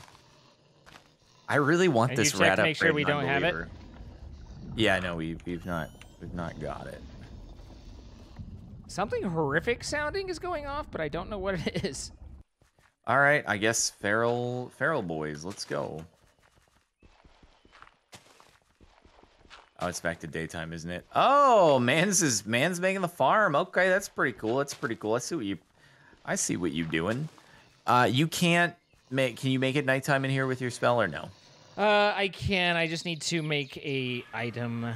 A: I really want
B: And
A: this
B: check
A: rat
B: to make sure we don't have it?
A: Yeah, no, we we've not we've not got it.
B: Something horrific sounding is going off, but I don't know what it is.
A: All right, I guess feral feral boys, let's go. Oh, it's back to daytime, isn't it? Oh, man's is man's making the farm. Okay, that's pretty cool. That's pretty cool. I see what you, I see what you doing. Uh, you can't make. Can you make it nighttime in here with your spell or no?
B: Uh, I can. I just need to make a item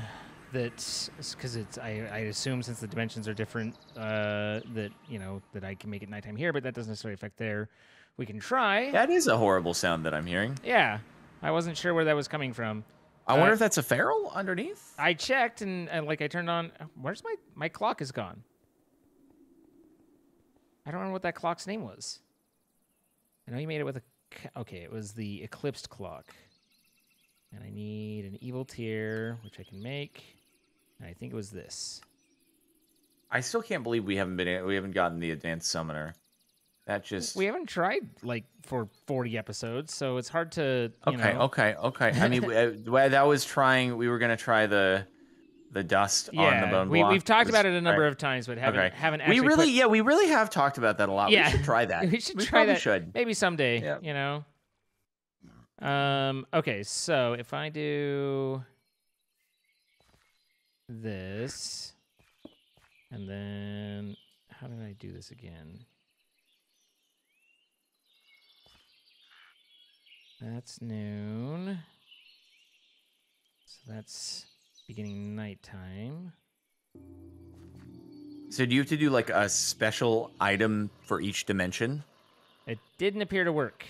B: that's because it's. I, I assume since the dimensions are different, uh, that you know that I can make it nighttime here, but that doesn't necessarily affect there. We can try.
A: That is a horrible sound that I'm hearing.
B: Yeah, I wasn't sure where that was coming from.
A: I wonder
B: Uh,
A: if that's a feral underneath.
B: I checked and, and like I turned on. Where's my my clock is gone. I don't remember what that clock's name was. I know you made it with a. Okay, it was the eclipsed clock. And I need an evil tier, which I can make. And I think it was this.
A: I still can't believe we haven't been. We haven't gotten the advanced summoner. That just.
B: We haven't tried like for 40 episodes, so it's hard to. You
A: Okay,
B: know,
A: okay, okay. I mean, uh, that was trying. We were gonna try the, the dust on the bone
B: we,
A: block.
B: we've talked
A: was-
B: about it a number
A: right.
B: of times, but haven't
A: Okay.
B: haven't Actually We
A: really,
B: put-
A: yeah, we really have talked about that a lot.
B: Yeah.
A: We should try that.
B: we should
A: we
B: try that
A: Should.
B: maybe someday
A: Yep.
B: you know um okay so if i do this and then how did i do this again that's noon so that's beginning nighttime
A: So do you have to do like a special item for each dimension?
B: it didn't appear to work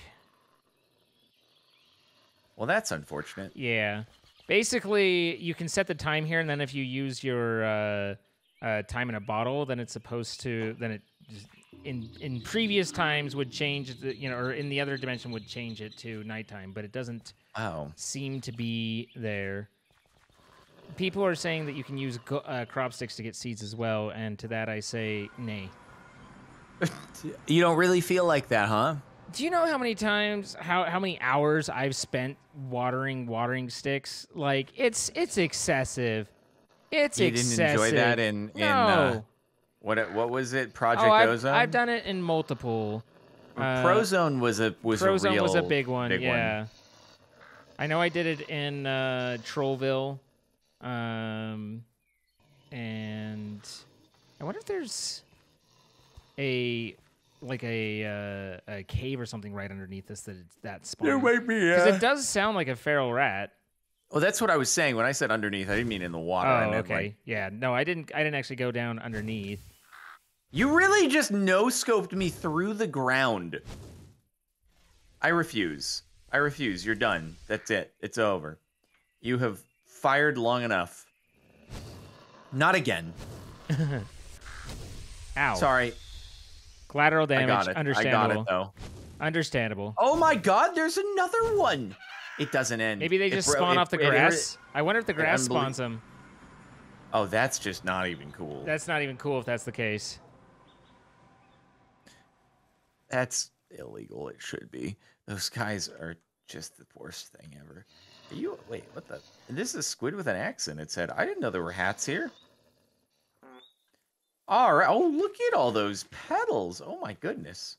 A: Well, that's unfortunate.
B: Yeah. Basically, you can set the time here, and then if you use your uh, uh, time in a bottle, then it's supposed to. Then it in in previous times would change the you know, or in the other dimension would change it to nighttime, but it doesn't
A: Oh,
B: seem to be there. People are saying that you can use go- uh, crop sticks to get seeds as well, and to that I say nay.
A: you don't really feel like that, huh?
B: Do you know how many times how how many hours I've spent watering watering sticks? Like it's it's excessive. It's
A: you
B: excessive.
A: didn't enjoy that in in
B: no.
A: uh, what what was it? Project
B: oh, I've,
A: Ozone.
B: I've done it in multiple. uh,
A: Prozone was a was
B: Prozone
A: a real
B: was a big one.
A: big
B: yeah. I know I did it in uh, Trollville, um, and I wonder if there's a like a uh, a cave or something right underneath this that it's that spawn.
A: might be.
B: Because it does sound like a feral rat.
A: Well, that's what I was saying when I said underneath. I didn't mean in the water.
B: Oh,
A: I meant
B: okay.
A: like
B: yeah. No, I didn't. I didn't actually go down underneath.
A: you really just no scoped me through the ground. I refuse. I refuse. You're done. That's it. It's over. You have fired long enough. Not again.
B: Ow.
A: Sorry.
B: Collateral damage.
A: I got it. I
B: Understandable.
A: got it though.
B: Understandable.
A: Oh my god, there's another one. It doesn't end.
B: Maybe they just
A: bro-
B: spawn
A: it-
B: off the
A: it- it-
B: grass. I wonder if the grass spawns them.
A: oh, that's just not even cool.
B: That's not even cool if that's the case.
A: That's illegal. It should be. Those guys are just the worst thing ever. Are you wait? What the? This is a squid with an accent. It said, "I didn't know there were hats here." All right. Oh, look at all those petals. Oh my goodness.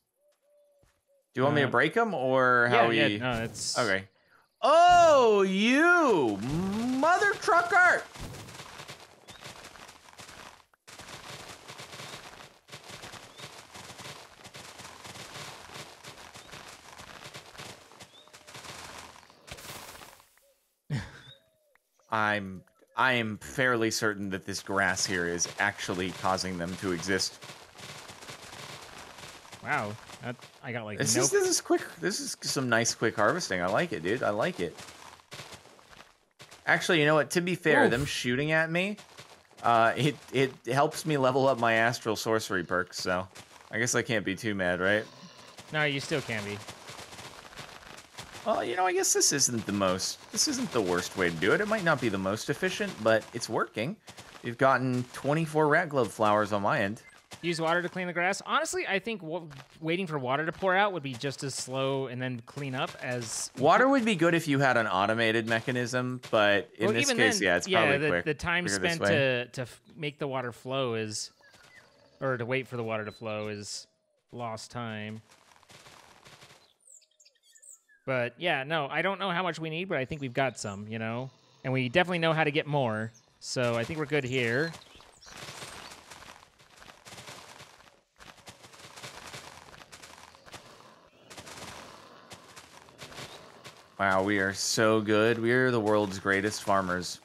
A: Do you want me to
B: Uh,
A: break them or
B: Yeah,
A: how we?
B: yeah, no, it's
A: Okay. Oh, you mother trucker! I'm I am fairly certain that this grass here is actually causing them to exist.
B: Wow, that, I got like
A: This
B: nope.
A: is this is quick. This is some nice quick harvesting. I like it, dude. I like it. Actually, you know what? To be fair, them shooting at me, uh, it it helps me level up my astral sorcery perks. So, I guess I can't be too mad, right?
B: No, you still can be.
A: Well, you know, I guess this isn't the most. This isn't the worst way to do it. It might not be the most efficient, but it's working. We've gotten 24 rat glove flowers on my end.
B: Use water to clean the grass. Honestly, I think wa- waiting for water to pour out would be just as slow and then clean up as
A: Water would be good if you had an automated mechanism, but in
B: Well,
A: this case,
B: then,
A: yeah, it's
B: yeah,
A: probably
B: the,
A: quick.
B: the time spent to to make the water flow is, or to wait for the water to flow is lost time. But yeah, no, I don't know how much we need, but I think we've got some, you know, and we definitely know how to get more. So I think we're good here.
A: Wow, we are so good. We are the world's greatest farmers.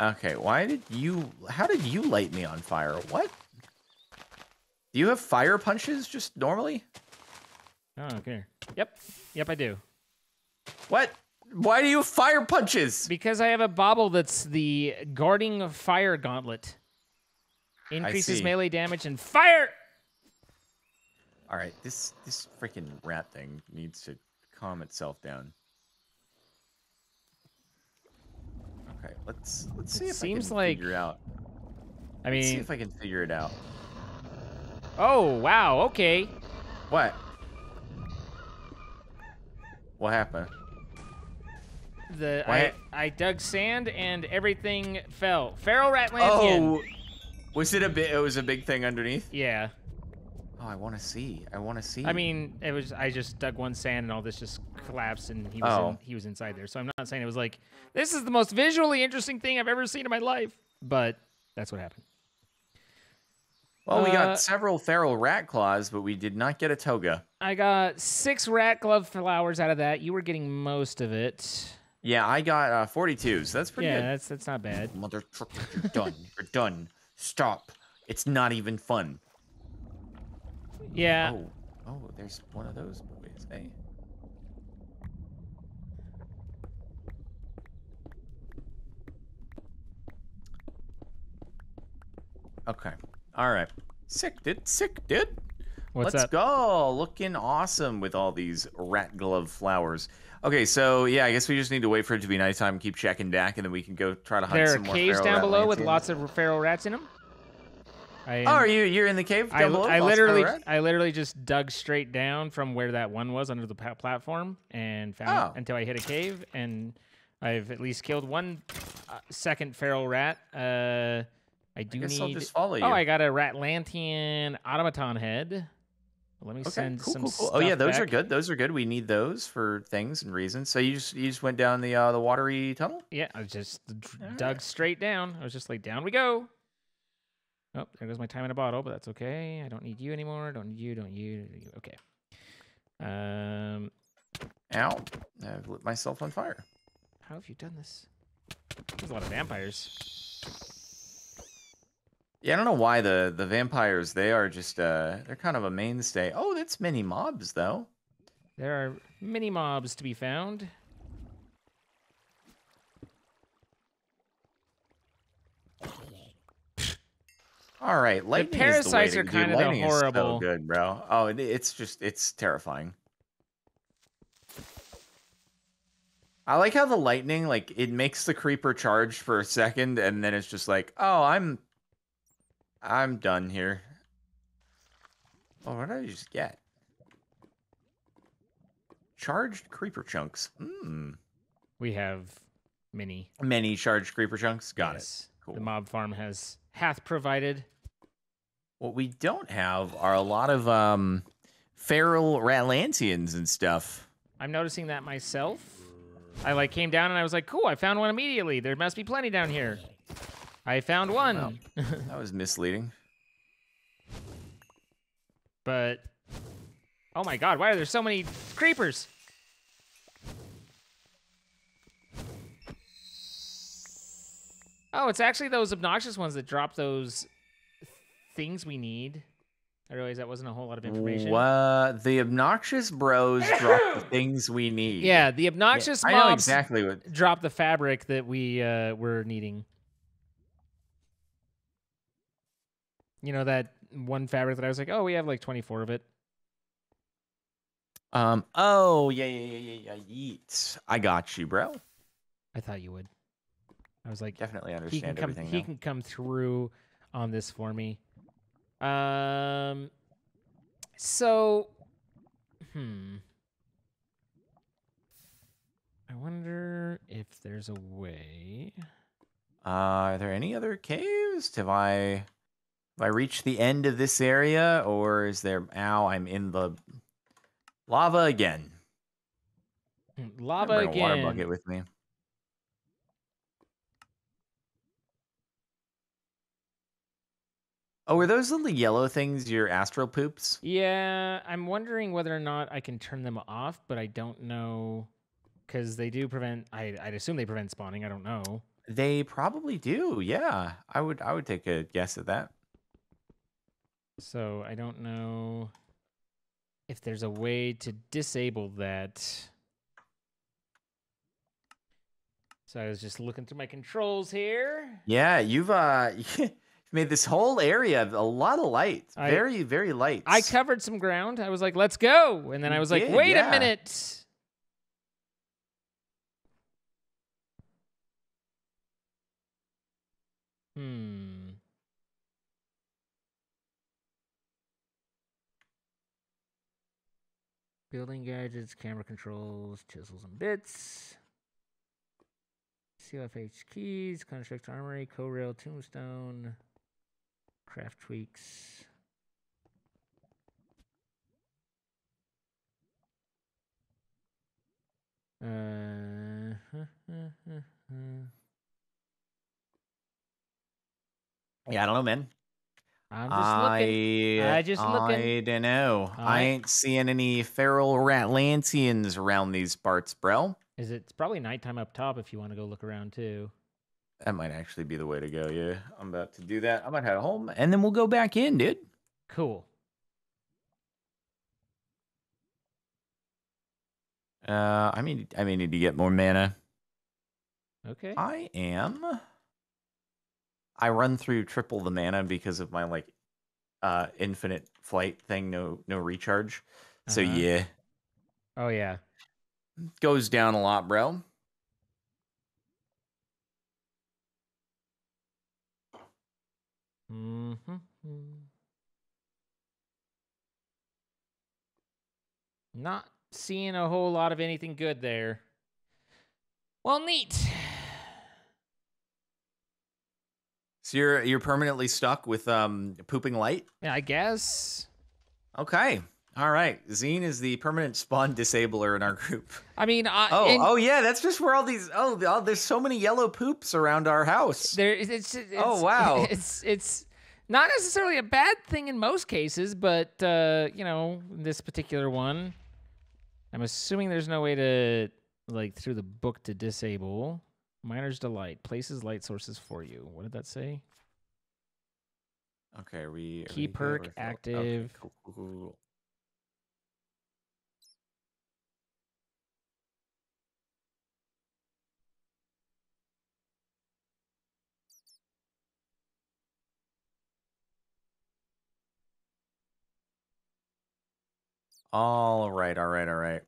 A: Okay, why did you... How did you light me on fire? What? Do you have fire punches just normally?
B: Oh, okay. Yep, yep, I do.
A: What? Why do you have fire punches?
B: Because I have a bauble that's the guarding fire gauntlet. Increases melee damage and fire.
A: All right, this this freaking rat thing needs to calm itself down. Okay, let's let's see
B: It
A: if
B: seems
A: I can
B: like-
A: figure out.
B: I
A: Let's see
B: mean,
A: if I can figure it out.
B: oh wow, okay.
A: What? What happened?
B: The
A: Why-
B: I, I dug sand and everything fell. Feral Ratlantean.
A: Oh, was it a bit? It was a big thing underneath.
B: Yeah.
A: Oh, I want to see. I want to see.
B: I mean, it was I just dug one sand and all this just collapsed and he was oh. in,
A: Oh.
B: he was inside there. So I'm not saying it was like this is the most visually interesting thing I've ever seen in my life, but that's what happened.
A: Well, we
B: uh,
A: got several feral rat claws, but we did not get a toga.
B: I got six rat glove flowers out of that. You were getting most of it.
A: Yeah, I got uh, 42, so that's pretty
B: yeah,
A: good.
B: that's that's not bad.
A: Mother trucker, you're done. You're done. Stop. It's not even fun.
B: Yeah.
A: Oh, oh, there's one of those boys, eh? Okay. All right. Sick, dude. Sick, dude.
B: What's
A: Let's
B: up?
A: go. Looking awesome with all these rat glove flowers. Okay, so yeah, I guess we just need to wait for it to be nighttime, and keep checking back, and then we can go try to hunt
B: There are
A: some more
B: caves down below with lots of feral rats in them. I
A: Oh, are you you're in the cave down
B: I,
A: below?
B: I literally? I literally just dug straight down from where that one was under the platform and found
A: Oh.
B: it until I hit a cave and I've at least killed one uh, second feral rat. Uh, I do
A: guess
B: need.
A: I'll just follow you.
B: Oh, I got a Ratlantean automaton head. Let me
A: Okay,
B: send
A: cool,
B: some
A: cool, cool. Oh yeah, those are good. Those are good. We need those for things and reasons. So you just you just went down the uh, the watery tunnel.
B: Yeah, I just dug straight down. I was just like, down we go. Oh, there goes my time in a bottle, but that's okay. I don't need you anymore. Don't need you. Don't you. don't you. Okay. Um,
A: Ow! I've lit myself on fire.
B: how have you done this? There's a lot of vampires.
A: Yeah, I don't know why the the vampires they are just uh they're kind of a mainstay. Oh, that's many mobs though.
B: There are many mobs to be found.
A: All right, lightning
B: parasites
A: is the way
B: are kinda
A: dude,
B: the horrible-
A: so good, bro. Oh, it, it's just it's terrifying. I like how the lightning like it makes the creeper charge for a second and then it's just like, "Oh, I'm I'm done here." Oh, what did I just get? Charged creeper chunks. Hmm.
B: We have many.
A: Many charged creeper chunks. Got
B: Yes.
A: it. Cool.
B: the mob farm has hath provided.
A: What we don't have are a lot of um, feral Ratlanteans and stuff.
B: I'm noticing that myself. I like came down and I was like, cool, I found one immediately. There must be plenty down here. I found one.
A: Wow. That was misleading.
B: but oh my god, why are there so many creepers? Oh, it's actually those obnoxious ones that drop those things we need. I realize that wasn't a whole lot of information.
A: What the obnoxious bros drop the things we need.
B: Yeah, the obnoxious
A: I know
B: mobs
A: exactly what.
B: drop the fabric that we uh, were needing. You know that one fabric that I was like, oh, we have like 24 of it.
A: Um. Oh yeah yeah yeah yeah yeah. Yeet. I got you, bro.
B: I thought you would. I was like,
A: Definitely
B: he can
A: understand
B: come.
A: everything
B: He
A: now.
B: can come through on this for me. Um. So, hmm. I wonder if there's a way.
A: Uh, are there any other caves? Have I have I reached the end of this area, or is there? Ow! I'm in the lava again.
B: Lava
A: bring a water bucket with me. Oh, are those little yellow things your astral poops?
B: Yeah, I'm wondering whether or not I can turn them off, but I don't know because they do prevent. I, I'd assume they prevent spawning. I don't know.
A: They probably do. Yeah, I would. I would take a guess at that.
B: So I don't know if there's a way to disable that. So I was just looking through my controls here.
A: Yeah, you've uh made this whole area a lot of light.
B: I-
A: very, very light.
B: I covered some ground. I was like, let's go. And then I
A: You
B: was like,
A: did,
B: wait
A: yeah.
B: a minute. Hmm. Building gadgets, camera controls, chisels and bits. CFH keys, construct armory, co-rail, tombstone, craft tweaks. Uh,
A: Yeah, I don't know, man.
B: I'm just looking.
A: I
B: I just looking.
A: I don't know. I
B: I-
A: ain't seeing any feral Ratlanteans around these parts, bro.
B: Is it? It's probably nighttime up top if you want to go look around too.
A: That might actually be the way to go. Yeah, I'm about to do that. I'm gonna head home, and then we'll go back in, dude.
B: Cool.
A: Uh, I mean, I may need to get more mana.
B: Okay.
A: I am. I run through triple the mana because of my like uh infinite flight thing, no no recharge. So
B: Uh-huh.
A: yeah,
B: Oh yeah.
A: goes down a lot, bro.
B: Mm-hmm. Not seeing a whole lot of anything good there. Well, neat.
A: So you're you're permanently stuck with um pooping light.
B: Yeah, I guess.
A: Okay. All right. Zine is the permanent spawn disabler in our group.
B: I mean, I,
A: Oh,
B: and
A: oh yeah, that's just where all these oh, oh there's so many yellow poops around our house.
B: there it's, it's
A: Oh, wow.
B: It's it's not necessarily a bad thing in most cases, but uh, you know, this particular one, I'm assuming there's no way to like through the book to disable. Miner's delight places light sources for you. What did that say?
A: Okay, are we are
B: Key
A: we
B: perk
A: okay,
B: active.
A: cool, cool, cool, cool. All right, all right, all right.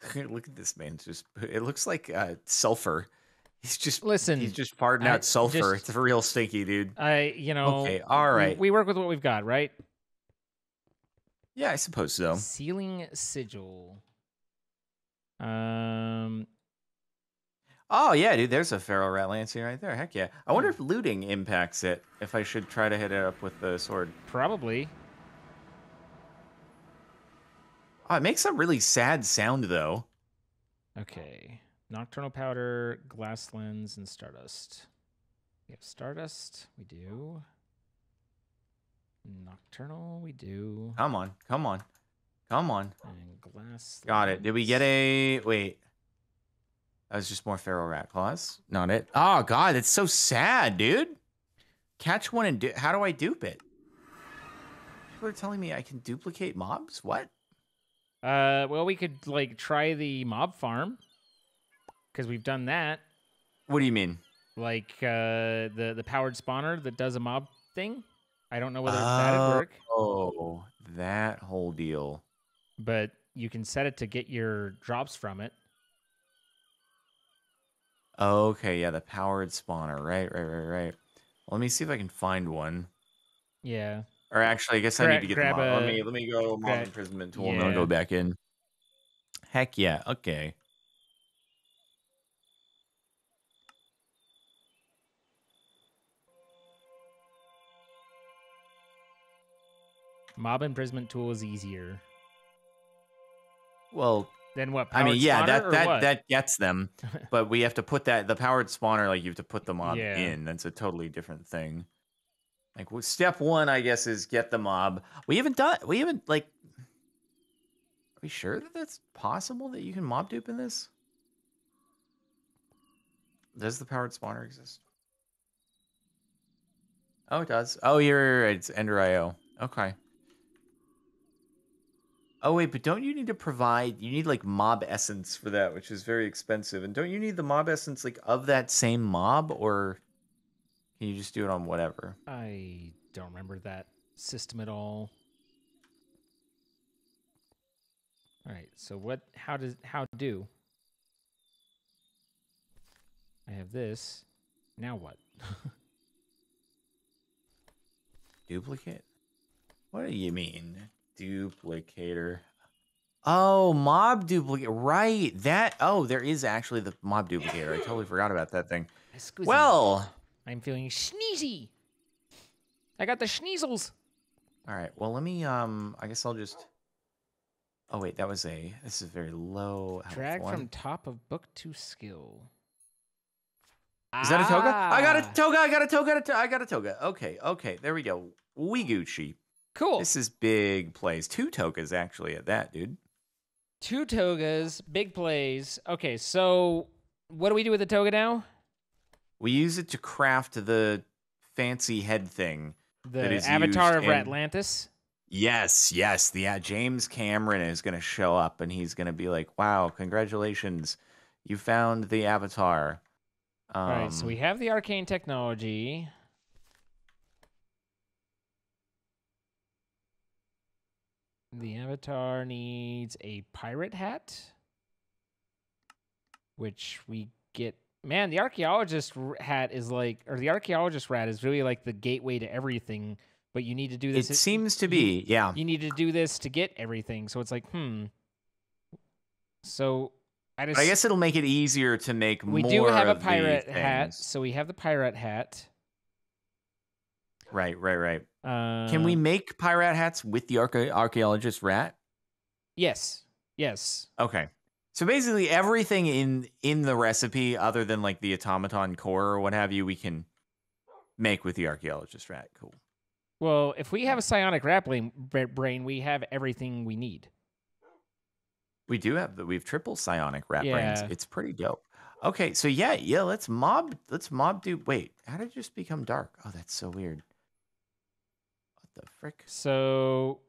A: Look at this man. It's just it looks like uh, sulfur. He's just
B: Listen,
A: he's just farting
B: I
A: out sulfur.
B: just-
A: it's real stinky, dude.
B: I you know.
A: Okay, all right.
B: w-
A: right.
B: We work with what we've got, right?
A: Yeah, I suppose so.
B: Sealing sigil. Um,
A: Oh yeah, dude. There's a feral Ratlantean right there. Heck yeah. I wonder if looting impacts it. If I should try to hit it up with the sword.
B: Probably.
A: Oh, it makes a really sad sound though.
B: Okay. Nocturnal powder, glass lens, and stardust. We have stardust. We do. Nocturnal. We do.
A: Come on, come on, come on.
B: And glass.
A: Got it. Did we get a wait? That was just more feral rat claws. Not it. Oh god, it's so sad, dude. Catch one and do. how do I dupe it? People are telling me I can duplicate mobs. What?
B: Uh, well, we could like try the mob farm because we've done that.
A: What do you mean?
B: Like uh, the the powered spawner that does a mob thing. I don't know whether that'd work,
A: Oh, that whole deal.
B: but you can set it to get your drops from it.
A: Okay, yeah, the powered spawner. Right, right, right, right. Let me see if I can find one.
B: Yeah.
A: Or actually, I guess I need to get the
B: grab
A: mob. let me let me go mob
B: gra-
A: imprisonment tool and then I'll go back in. Heck yeah. Okay.
B: Mob imprisonment tool is easier
A: Well,
B: than what?
A: I mean, yeah, that that
B: what?
A: that gets them, but we have to put that the powered spawner like you have to put the mob
B: Yeah.
A: in. That's a totally different thing. Like step one, I guess, is get the mob. We haven't done. We haven't like. Are we sure that that's possible that you can mob dupe in this? Does the powered spawner exist? Oh, it does. Oh, you're right. It's Ender IO. Okay. Oh wait, but don't you need to provide? You need like mob essence for that, which is very expensive. And don't you need the mob essence like of that same mob, or can you just do it on whatever?
B: I don't remember that system at all. All right. So what? How does how do? I have this. Now what?
A: Duplicate? What do you mean, duplicator? Oh, mob duplicate. Right. That. Oh, there is actually the mob duplicator. I totally forgot about that thing.
B: Excuse me. I'm feeling sneezy. I got the schneezels.
A: All right. Well, let me. Um. I guess I'll just. Oh wait, that was a. This is very low.
B: Drag
A: one.
B: from top of book to skill.
A: Is that a toga? I got a
B: Ah,
A: toga. I got a toga. I got a I got a toga. Okay. Okay. There we go. We Gucci.
B: Cool.
A: This is big plays. Two togas actually at that, dude.
B: Two togas, big plays. Okay, so what do we do with the toga now?
A: We use it to craft the fancy head thing.
B: The
A: That is
B: Avatar of
A: in-
B: Ratlantis.
A: Yes, yes. The uh, James Cameron is going to show up and he's going to be like, "Wow, congratulations, you found the Avatar." Um,
B: All right, so we have the arcane technology. The avatar needs a pirate hat, which we get. Man, the archaeologist hat is like, or the archaeologist rat is really like the gateway to everything. But you need to do this.
A: it seems to be, yeah.
B: You need to do this to get everything. So it's like, hmm. So I just.
A: I guess it'll make it easier to make
B: we
A: more
B: do have a pirate hat, so we have the pirate hat.
A: Right, right, right.
B: Uh,
A: Can we make pirate hats with the archaeologist rat?
B: Yes. Yes.
A: Okay. So basically everything in in the recipe other than like the automaton core or what have you we can make with the archaeologist rat. Cool.
B: Well, if we have a psionic rat brain, brain, we have everything we need.
A: We do have the we have triple psionic rat
B: Yeah.
A: brains. It's pretty dope. Okay, so yeah, yeah, let's mob let's mob do wait, how did it just become dark? Oh, that's so weird. What the frick?
B: So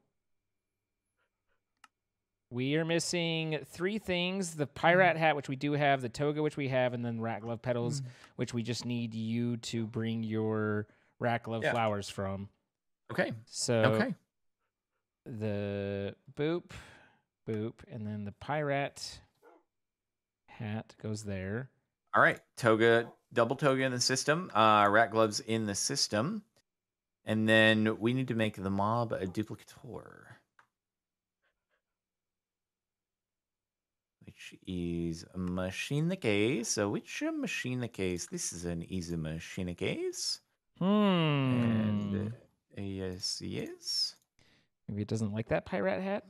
B: we are missing three things: the pirate hat, which we do have, the toga, which we have, and then rat glove petals, which we just need you to bring your rat glove
A: Yeah.
B: flowers from.
A: Okay.
B: So
A: Okay.
B: the boop, boop, and then the pirate hat goes there.
A: All right, toga, double toga in the system, uh, rat gloves in the system, and then we need to make the mob a duplicator, which is machine the case. So which machine the case? This is an easy machine the case.
B: Hmm.
A: And uh, yes, yes.
B: Maybe it doesn't like that pirate hat.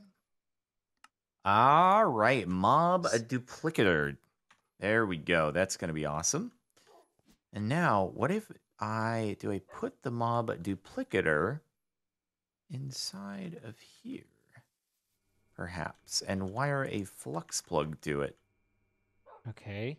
A: All right, mob a duplicator. There we go. That's going to be awesome. And now, what if I do I put the mob duplicator inside of here? Perhaps, and wire a flux plug to it.
B: Okay.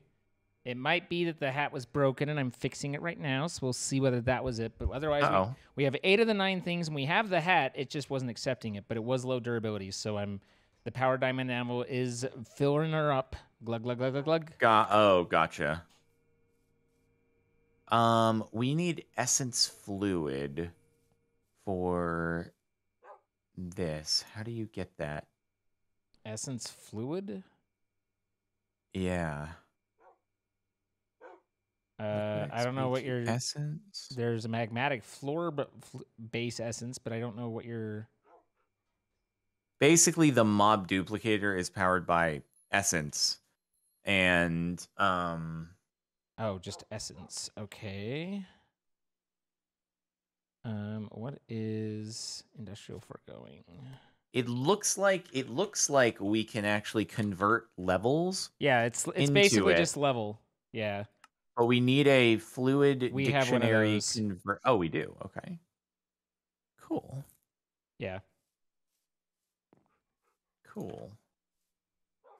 B: It might be that the hat was broken and I'm fixing it right now, so we'll see whether that was it. But otherwise, we, we have eight of the nine things and we have the hat. It just wasn't accepting it, but it was low durability. So I'm the power diamond ammo is filling her up. Glug glug glug glug glug.
A: Got oh, gotcha. Um, we need essence fluid for this. How do you get that?
B: Essence fluid.
A: Yeah.
B: Uh, I don't know what your
A: essence.
B: there's a magmatic floor but fl- base essence, but I don't know what your
A: Basically, the mob duplicator is powered by essence, and um,
B: oh just essence. Okay. Um, what is industrial foregoing?
A: It looks like it looks like we can actually convert levels,
B: Yeah, it's it's basically
A: it.
B: just level. Yeah.
A: but we need a fluid
B: We have one of
A: dictionary convert. Oh, we do. Okay. Cool.
B: Yeah.
A: Cool.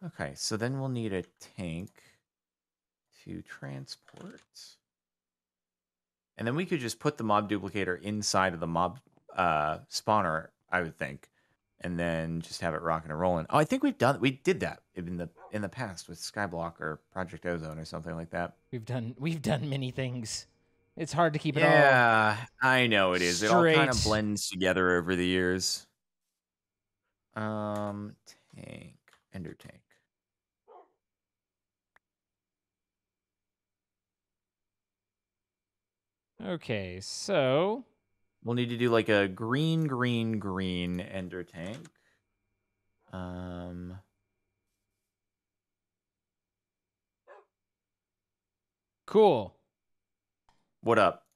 A: Okay, so then we'll need a tank to transport. And then we could just put the mob duplicator inside of the mob uh, spawner, I would think, and then just have it rocking and rolling. Oh, I think we've done we did that in the in the past with Skyblock or Project Ozone or something like that.
B: We've done we've done many things. It's hard to keep it all.
A: Yeah, I know it is. It all kind of blends together over the years. Um, tank, ender tank.
B: Okay, so
A: We'll need to do like a green, green, green ender tank. Um,
B: cool.
A: what up?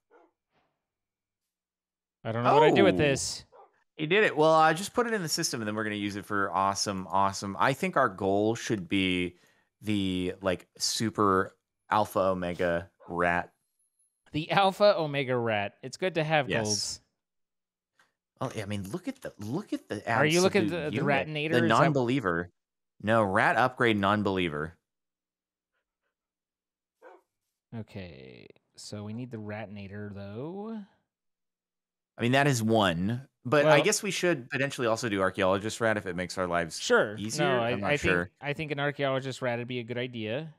B: I don't know what I do with
A: Oh.
B: this.
A: He did it. Well, I just put it in the system, and then we're gonna use it for awesome, awesome. I think our goal should be the like super alpha omega rat.
B: The Alpha Omega Rat. It's good to have
A: Yes.
B: golds.
A: Oh, yeah, I mean, look at the look at the.
B: Are you looking at the- the. Ratinator?
A: The non-believer. No, rat upgrade non-believer.
B: Okay, so we need the Ratinator though.
A: I mean, that is one, but I guess we should potentially also do archaeologist rat if it makes our lives
B: Sure.
A: easier?
B: No, I,
A: I'm not
B: I
A: sure.
B: think I think an archaeologist rat would be a good idea.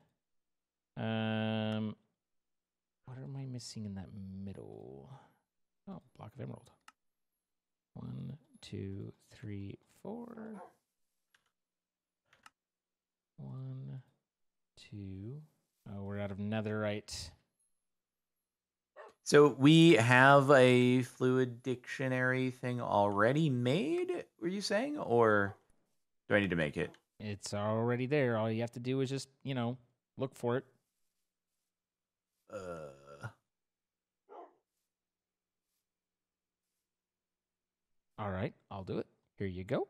B: Um, what am I missing in that middle? Oh, block of emerald. One, two, three, four. One, two. Oh, we're out of netherite.
A: So we have a fluid dictionary thing already made. Were you saying, or do I need to make it?
B: It's already there. All you have to do is just, you know, look for it.
A: Uh,
B: All right, I'll do it. Here you go.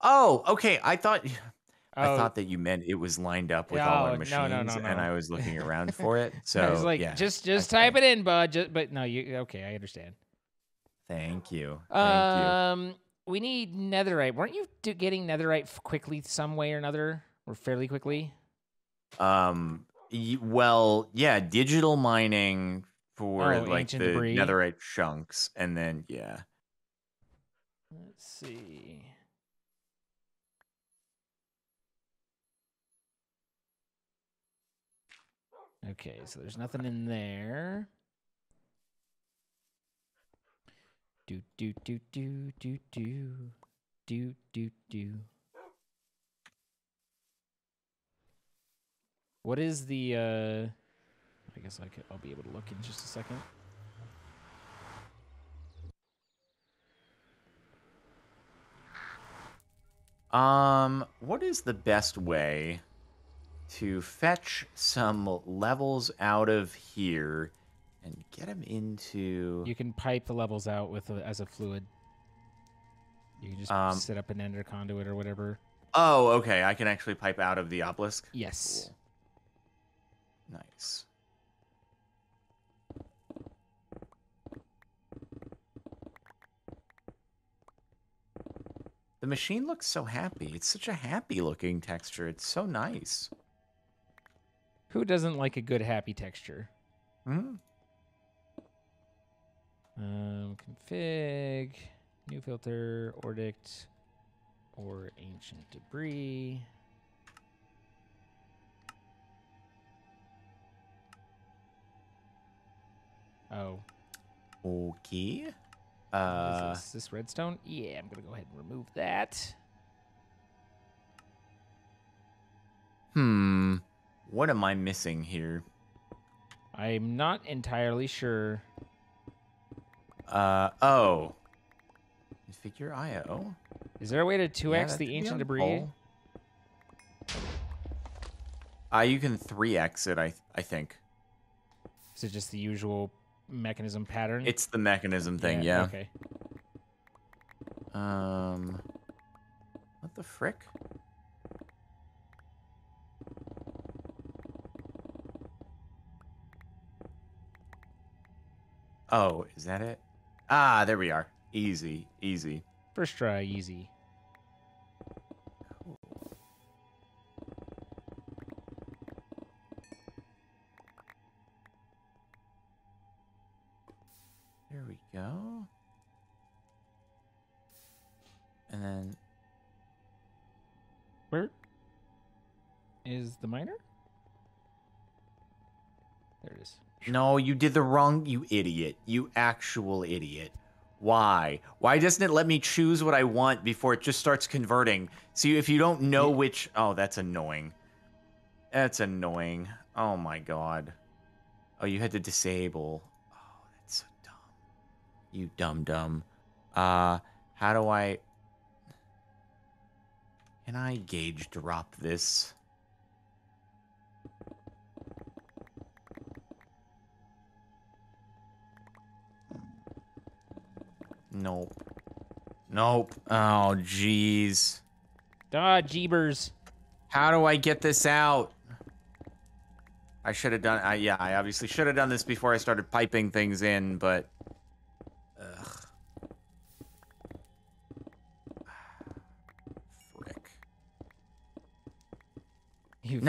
A: oh, okay. I thought I
B: Oh,
A: thought that you meant it was lined up with all
B: No,
A: our
B: no,
A: machines,
B: no, no,
A: and. I was looking around for it. So
B: I was like,
A: yeah,
B: just just type it in, bud. Just, but no, you okay? I understand.
A: Thank you. Thank
B: Um, we need netherite. Weren't you do, getting netherite quickly, some way or another, or fairly quickly?
A: Um. Well, yeah, digital mining for
B: Oh,
A: like the
B: debris.
A: netherite chunks, and then yeah.
B: Let's see. Okay, so there's nothing in there. Do do do do do do do do do. What is the? uh I guess I could. I'll be able to look in just a second.
A: Um, what is the best way to fetch some levels out of here and get them into?
B: You can pipe the levels out with a, as a fluid. You can just
A: Um,
B: set up an ender conduit or whatever.
A: Oh, okay. I can actually pipe out of the obelisk.
B: Yes.
A: Cool. Nice. The machine looks so happy. It's such a happy looking texture. It's so nice.
B: Who doesn't like a good happy texture?
A: Hmm.
B: Um, config, new filter, ordict, or ancient debris. Oh,
A: Okay.
B: Is
A: Uh,
B: this, this redstone? Yeah, I'm gonna go ahead and remove that.
A: hmm. What am I missing here?
B: I'm not entirely sure.
A: Uh, oh. Figure IO.
B: Is there a way to 2x
A: Yeah,
B: the ancient debris?
A: poll. Uh, you can 3x it, I, I think.
B: Is it just the usual mechanism pattern?
A: It's the mechanism thing, yeah.
B: Okay.
A: Um, what the frick? Oh, is that it? Ah, there we are. Easy, easy.
B: First try, easy.
A: Go. And then,
B: Where is the miner? There it is.
A: no, you did the wrong, you idiot. You actual idiot. Why? Why doesn't it let me choose what I want before it just starts converting? See, if you don't know which. Oh, that's annoying. That's annoying. Oh my god. Oh, you had to disable. You dumb dumb. Uh, how do I. Can I gauge drop this? Nope. Nope. Oh, jeez.
B: Ah, jeebers.
A: How do I get this out? I should have done. I yeah, I obviously should have done this before I started piping things in, but.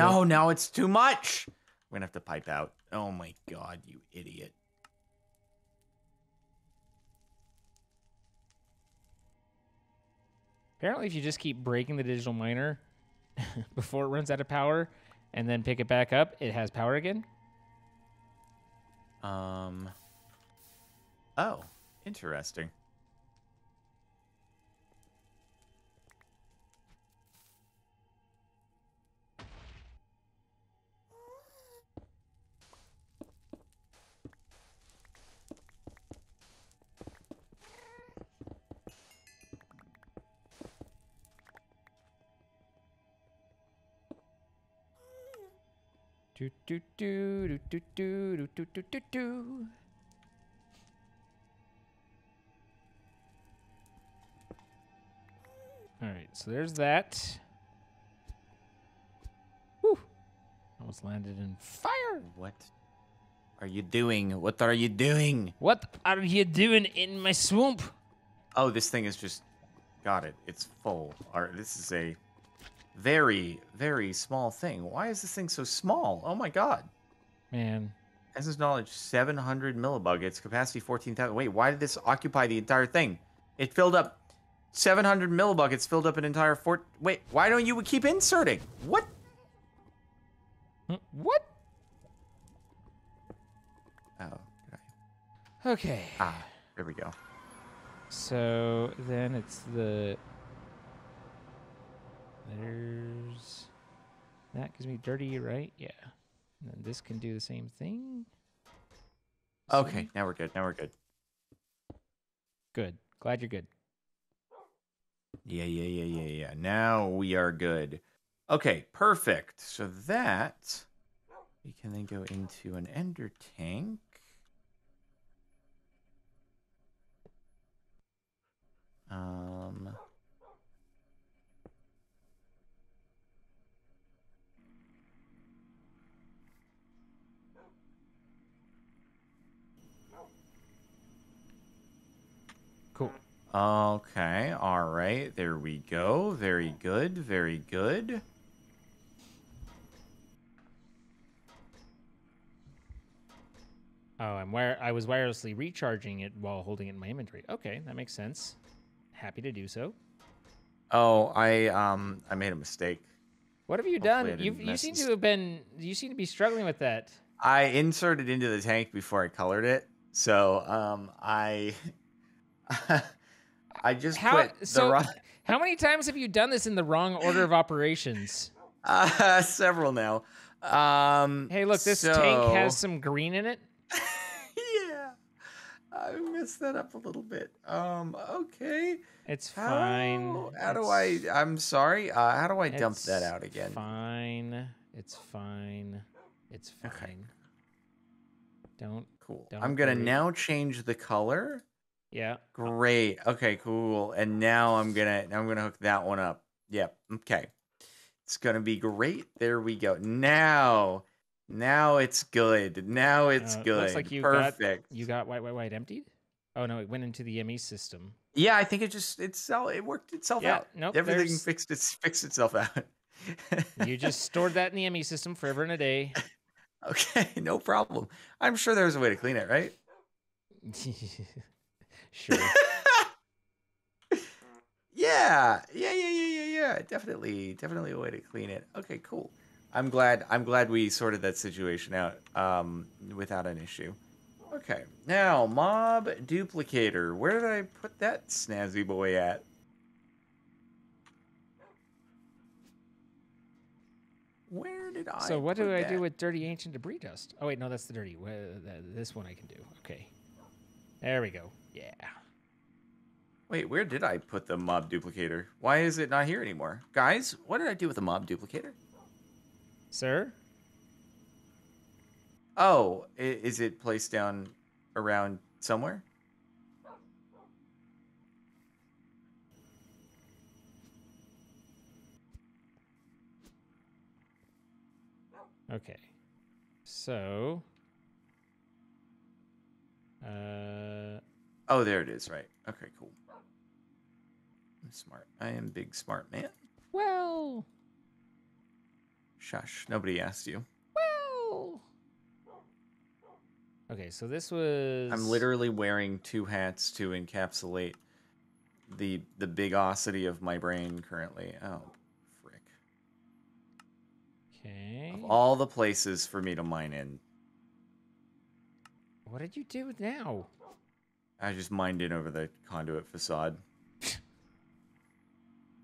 A: No, no, it's too much. We're gonna have to pipe out. Oh my god, you idiot.
B: Apparently, if you just keep breaking the digital miner before it runs out of power and then pick it back up, it has power again.
A: Um. Oh, interesting.
B: Do do do do do do do do do do. All right, so there's that. Whew. I almost landed in fire.
A: What are you doing? What are you doing?
B: What are you doing in my swamp?
A: Oh, this thing is just got it. It's full. Or this is a very, very small thing. Why is this thing so small? Oh my god.
B: Man,
A: Essence knowledge 700 millibuckets, capacity 14,000. Wait, why did this occupy the entire thing? It filled up 700 millibuckets, filled up an entire fort. Wait, why don't you keep inserting? What?
B: Hmm, what?
A: Oh,
B: Okay.
A: ah, there we go.
B: So then it's the there's that gives me dirty, right? Yeah. And then this can do the same thing.
A: Okay, now we're good. Now we're good.
B: Good. Glad you're good.
A: Yeah, yeah, yeah, yeah, yeah. Now we are good. Okay, perfect. So that we can then go into an ender tank. Um Okay, all right. There we go. Very good. Very good.
B: Oh, I'm wire. I was wirelessly recharging it while holding it in my inventory. Okay, that makes sense. Happy to do so.
A: Oh, I um I made a mistake.
B: What have you
A: Hopefully
B: done? You you seem to have been. You seem to be struggling with that.
A: I inserted into the tank before I colored it. So, um I I just
B: How
A: put the
B: so?
A: wrong
B: How many times have you done this in the wrong order of operations?
A: uh, several now. Um
B: Hey, look, this tank has some green in it.
A: Yeah. I messed that up a little bit. Um okay.
B: It's
A: How,
B: fine.
A: How do I I'm sorry. Uh how do I dump that out again?
B: Fine. It's fine. It's fine.
A: Okay.
B: Don't.
A: Cool.
B: Don't
A: I'm gonna
B: worry.
A: now change the color.
B: Yeah.
A: Great. Okay, cool. And now I'm gonna now I'm gonna hook that one up. Yep. Okay. It's gonna be great. There we go. Now, now it's good. Now it's
B: Uh,
A: good.
B: looks like you got-
A: Perfect.
B: You got white, white, white emptied. Oh no, it went into the ME system.
A: Yeah, I think it just it's it worked itself
B: Yeah,
A: out.
B: nope,
A: Everything
B: there's-
A: fixed its fixed itself out.
B: You just stored that in the ME system forever and a day.
A: okay, no problem. I'm sure there's a way to clean it, right?
B: sure.
A: Yeah, yeah, yeah, yeah, yeah, yeah. Definitely, definitely a way to clean it. Okay, cool. I'm glad. I'm glad we sorted that situation out um, without an issue. Okay, now mob duplicator. Where did I put that snazzy boy at? Where did I?
B: So what
A: put
B: do I
A: that?
B: do with dirty ancient debris dust? Oh wait, no, that's the dirty. This one I can do. Okay. There we go. Yeah.
A: Wait, where did I put the mob duplicator? Why is it not here anymore, guys? What did I do with the mob duplicator?
B: Sir?
A: Oh, is it placed down around somewhere?
B: Okay. So uh
A: Oh, there it is. Right. Okay, cool. I'm smart. I am big smart man.
B: well
A: Shush. Nobody asked you.
B: well Okay, so this was
A: I'm literally wearing two hats to encapsulate the the bigosity of my brain currently. Oh, frick.
B: Okay.
A: Of all the places for me to mine in,
B: What did you do now?
A: I just mined in over the conduit facade.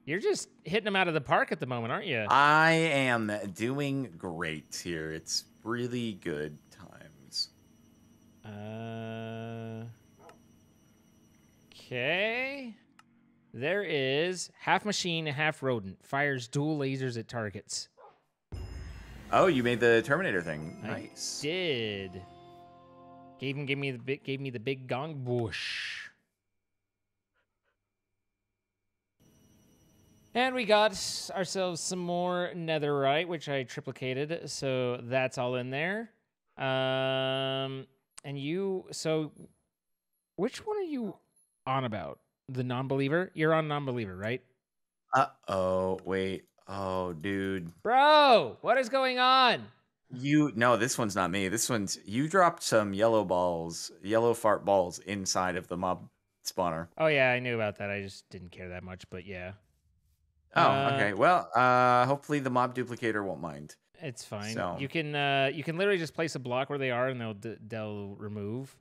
B: You're just hitting them out of the park at the moment, aren't you?
A: I am doing great here. It's really good times.
B: Uh. Okay. There is half machine, half rodent. Fires dual lasers at targets.
A: Oh, you made the Terminator thing.
B: I
A: Nice.
B: Did. Gave him, gave me the big, gave me the big gong bush. And we got ourselves some more netherite, which I triplicated, so that's all in there. Um, and you, so which one are you on about? The non-believer? You're on non-believer, right?
A: Uh oh, wait. Oh, dude.
B: Bro, what is going on?
A: You no, this one's not me. This one's you dropped some yellow balls, yellow fart balls inside of the mob spawner.
B: Oh yeah, I knew about that. I just didn't care that much, but yeah.
A: Oh,
B: Uh,
A: okay. Well, uh hopefully the mob duplicator won't mind.
B: It's fine.
A: So-
B: You can uh, you can literally just place a block where they are, and they'll d- they'll remove.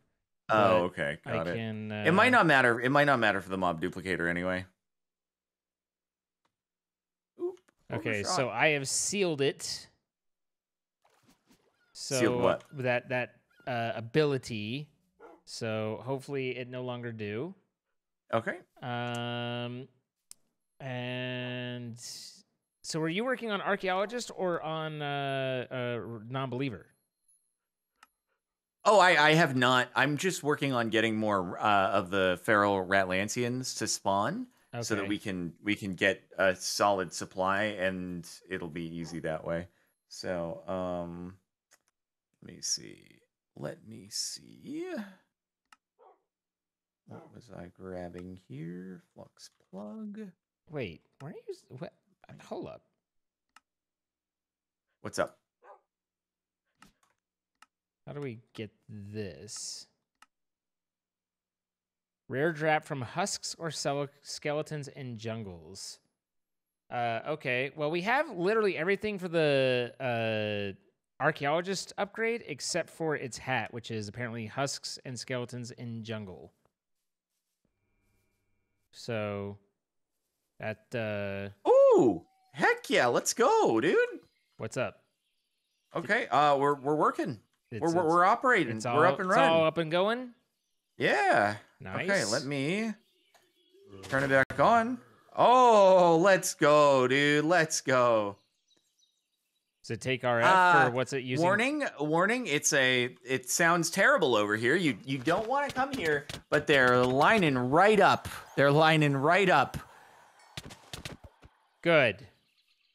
A: Oh,
B: But
A: okay.
B: I
A: Got it.
B: can. Uh,
A: It might not matter. It might not matter for the mob duplicator anyway. Oop,
B: Okay, so I have sealed it. So that that uh, ability. So hopefully it no longer do.
A: Okay.
B: Um, And so, were you working on archaeologist or on uh, uh, non-believer?
A: Oh, I, I have not. I'm just working on getting more uh, of the feral Ratlanteans to spawn, so that we can we can get a solid supply, and it'll be easy that way. So, um, me see. Let me see. What was I grabbing here? Flux plug.
B: Wait, were you? What? Hold up.
A: What's up?
B: How do we get this? Rare drop from husks or skeletons in jungles. Uh, okay. Well, we have literally everything for the uh, archaeologist upgrade except for its hat, which is apparently husks and skeletons in jungle. So that uh,
A: Ooh, heck yeah! Let's go, dude.
B: what's up?
A: Okay, uh, we're we're working.
B: It's,
A: we're, we're,
B: it's-
A: we're operating.
B: all,
A: we're up and
B: it's
A: running.
B: all up and going.
A: Yeah.
B: Nice.
A: Okay, let me turn it back on. Oh, let's go, dude. Let's go.
B: Does it take RF
A: Uh,
B: or what's it using?
A: Warning, warning. It's a it sounds terrible over here. You you don't want to come here, but they're lining right up. They're lining right up.
B: Good.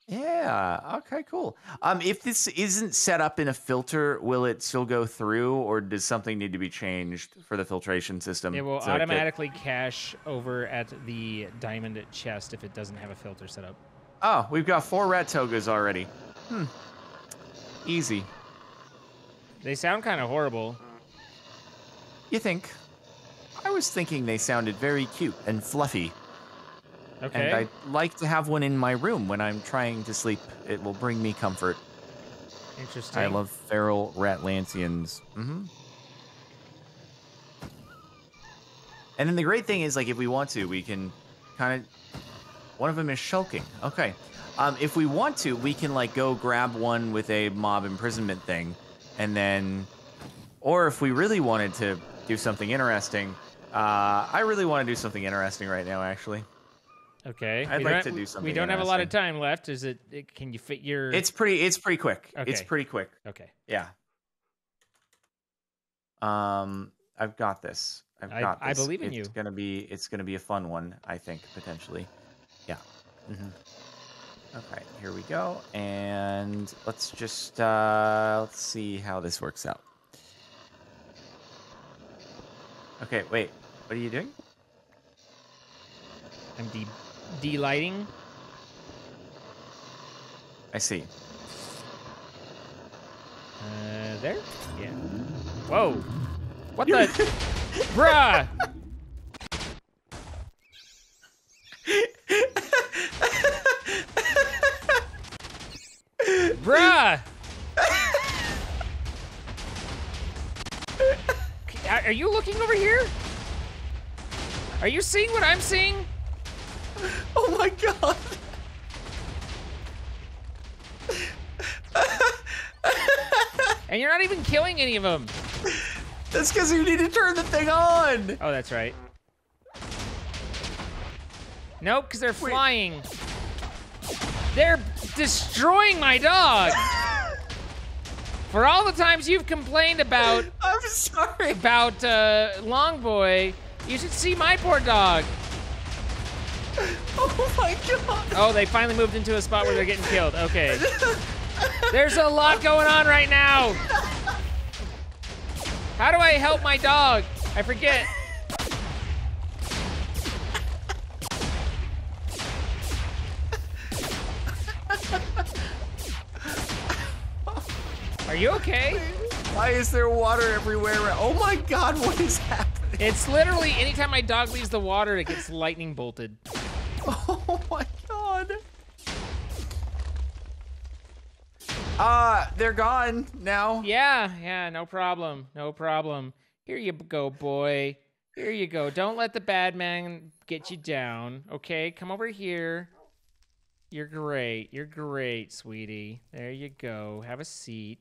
A: Yeah. Okay, cool. Um if this isn't set up in a filter, will it still go through or does something need to be changed for the filtration system?
B: It will
A: so
B: automatically cache over at the diamond chest if it doesn't have a filter set up.
A: Oh, we've got four rat togas already. Hmm. Easy.
B: They sound kind of horrible.
A: You think? I was thinking they sounded very cute and fluffy,
B: Okay.
A: and I'd like to have one in my room when I'm trying to sleep. It will bring me comfort.
B: Interesting.
A: I love feral Ratlanteans. Mm-hmm. And then the great thing is, like, if we want to, we can kind of. One of them is shulking. Okay. Um, if we want to, we can like go grab one with a mob imprisonment thing, and then, or if we really wanted to do something interesting, uh, I really want to do something interesting right now. Actually,
B: Okay.
A: I'd
B: We
A: like to do something.
B: We don't have a lot of time left. Is it? it can you fit your?
A: it's pretty. It's pretty quick.
B: Okay.
A: It's pretty quick.
B: okay.
A: Yeah. Um, I've got this. I've got
B: I
A: this.
B: I believe in
A: it's
B: you.
A: gonna be it's gonna be a fun one, I think, potentially. Yeah. hmm Okay, here we go. And let's just uh let's see how this works out. Okay, wait. What are you doing?
B: I'm de delighting.
A: I see.
B: Uh, there. Yeah. Whoa. What the? Bruh. Bruh. Are are you looking over here? Are you seeing what I'm seeing?
A: Oh my god.
B: And you're not even killing any of them.
A: That's because you need to turn the thing on.
B: Oh, that's right. Nope, because they're flying. Destroying my dog. For all the times you've complained about
A: I'm sorry.
B: about uh, Long Boy, you should see my poor dog.
A: Oh my god.
B: Oh, they finally moved into a spot where they're getting killed. Okay. There's a lot going on right now. How do I help my dog? I forget. Are you okay?
A: Why is there water everywhere? Oh my god, what is happening?
B: It's literally anytime my dog leaves the water, it gets lightning bolted.
A: Oh my god. Uh, they're gone now.
B: Yeah, yeah, no problem. No problem. Here you go, boy. Here you go. Don't let the bad man get you down. Okay, come over here. You're great. You're great, sweetie. There you go. Have a seat.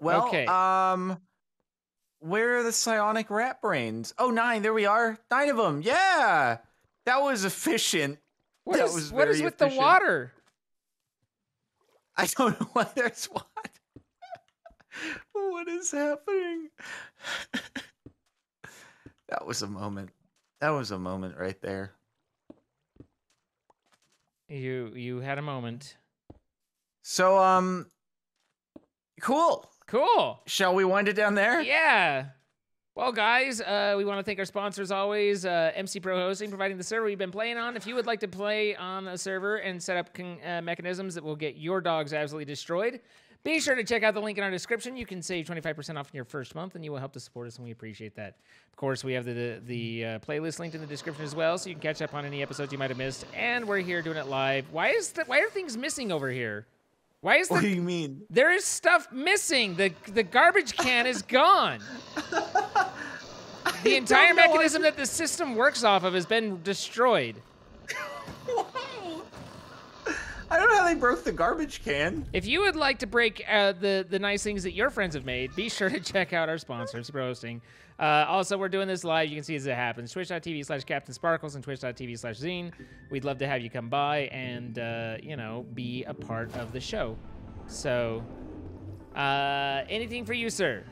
A: Well,
B: Okay.
A: um, where are the psionic rat brains? Oh, nine. There we are. Nine of them. Yeah. That was efficient.
B: What
A: That
B: is-
A: was
B: what is with the water?
A: I don't know why there's what. what is happening? that was a moment. That was a moment right there.
B: You you had a moment.
A: So, um, cool.
B: Cool.
A: Shall we wind it down there?
B: Yeah. Well, guys, uh, we want to thank our sponsors always, uh, MC Pro Hosting, providing the server we've been playing on. If you would like to play on a server and set up con- uh, mechanisms that will get your dogs absolutely destroyed, be sure to check out the link in our description. You can save 25% off in your first month, and you will help to support us, and we appreciate that. Of course, we have the the, the uh, playlist linked in the description as well, so you can catch up on any episodes you might have missed. And we're here doing it live. Why is that? Why are things missing over here? Why is
A: What do you mean?
B: there is stuff missing. The the garbage can is gone. The entire
A: don't know. I
B: mechanism that the system works off of has been destroyed.
A: I don't know how they broke the garbage can.
B: If you would like to break uh, the the nice things that your friends have made, be sure to check out our sponsors Super Hosting. Uh, also, we're doing this live. You can see as it happens. Twitch.tv slash Captain Sparklez and Twitch.tv slash X33N. We'd love to have you come by and, uh, you know, be a part of the show. So, uh, anything for you, sir?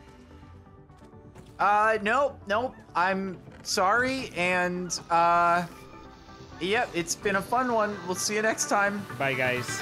A: Uh, nope, nope. I'm sorry, and uh, Yep, it's been a fun one. We'll see you next time.
B: Bye, guys.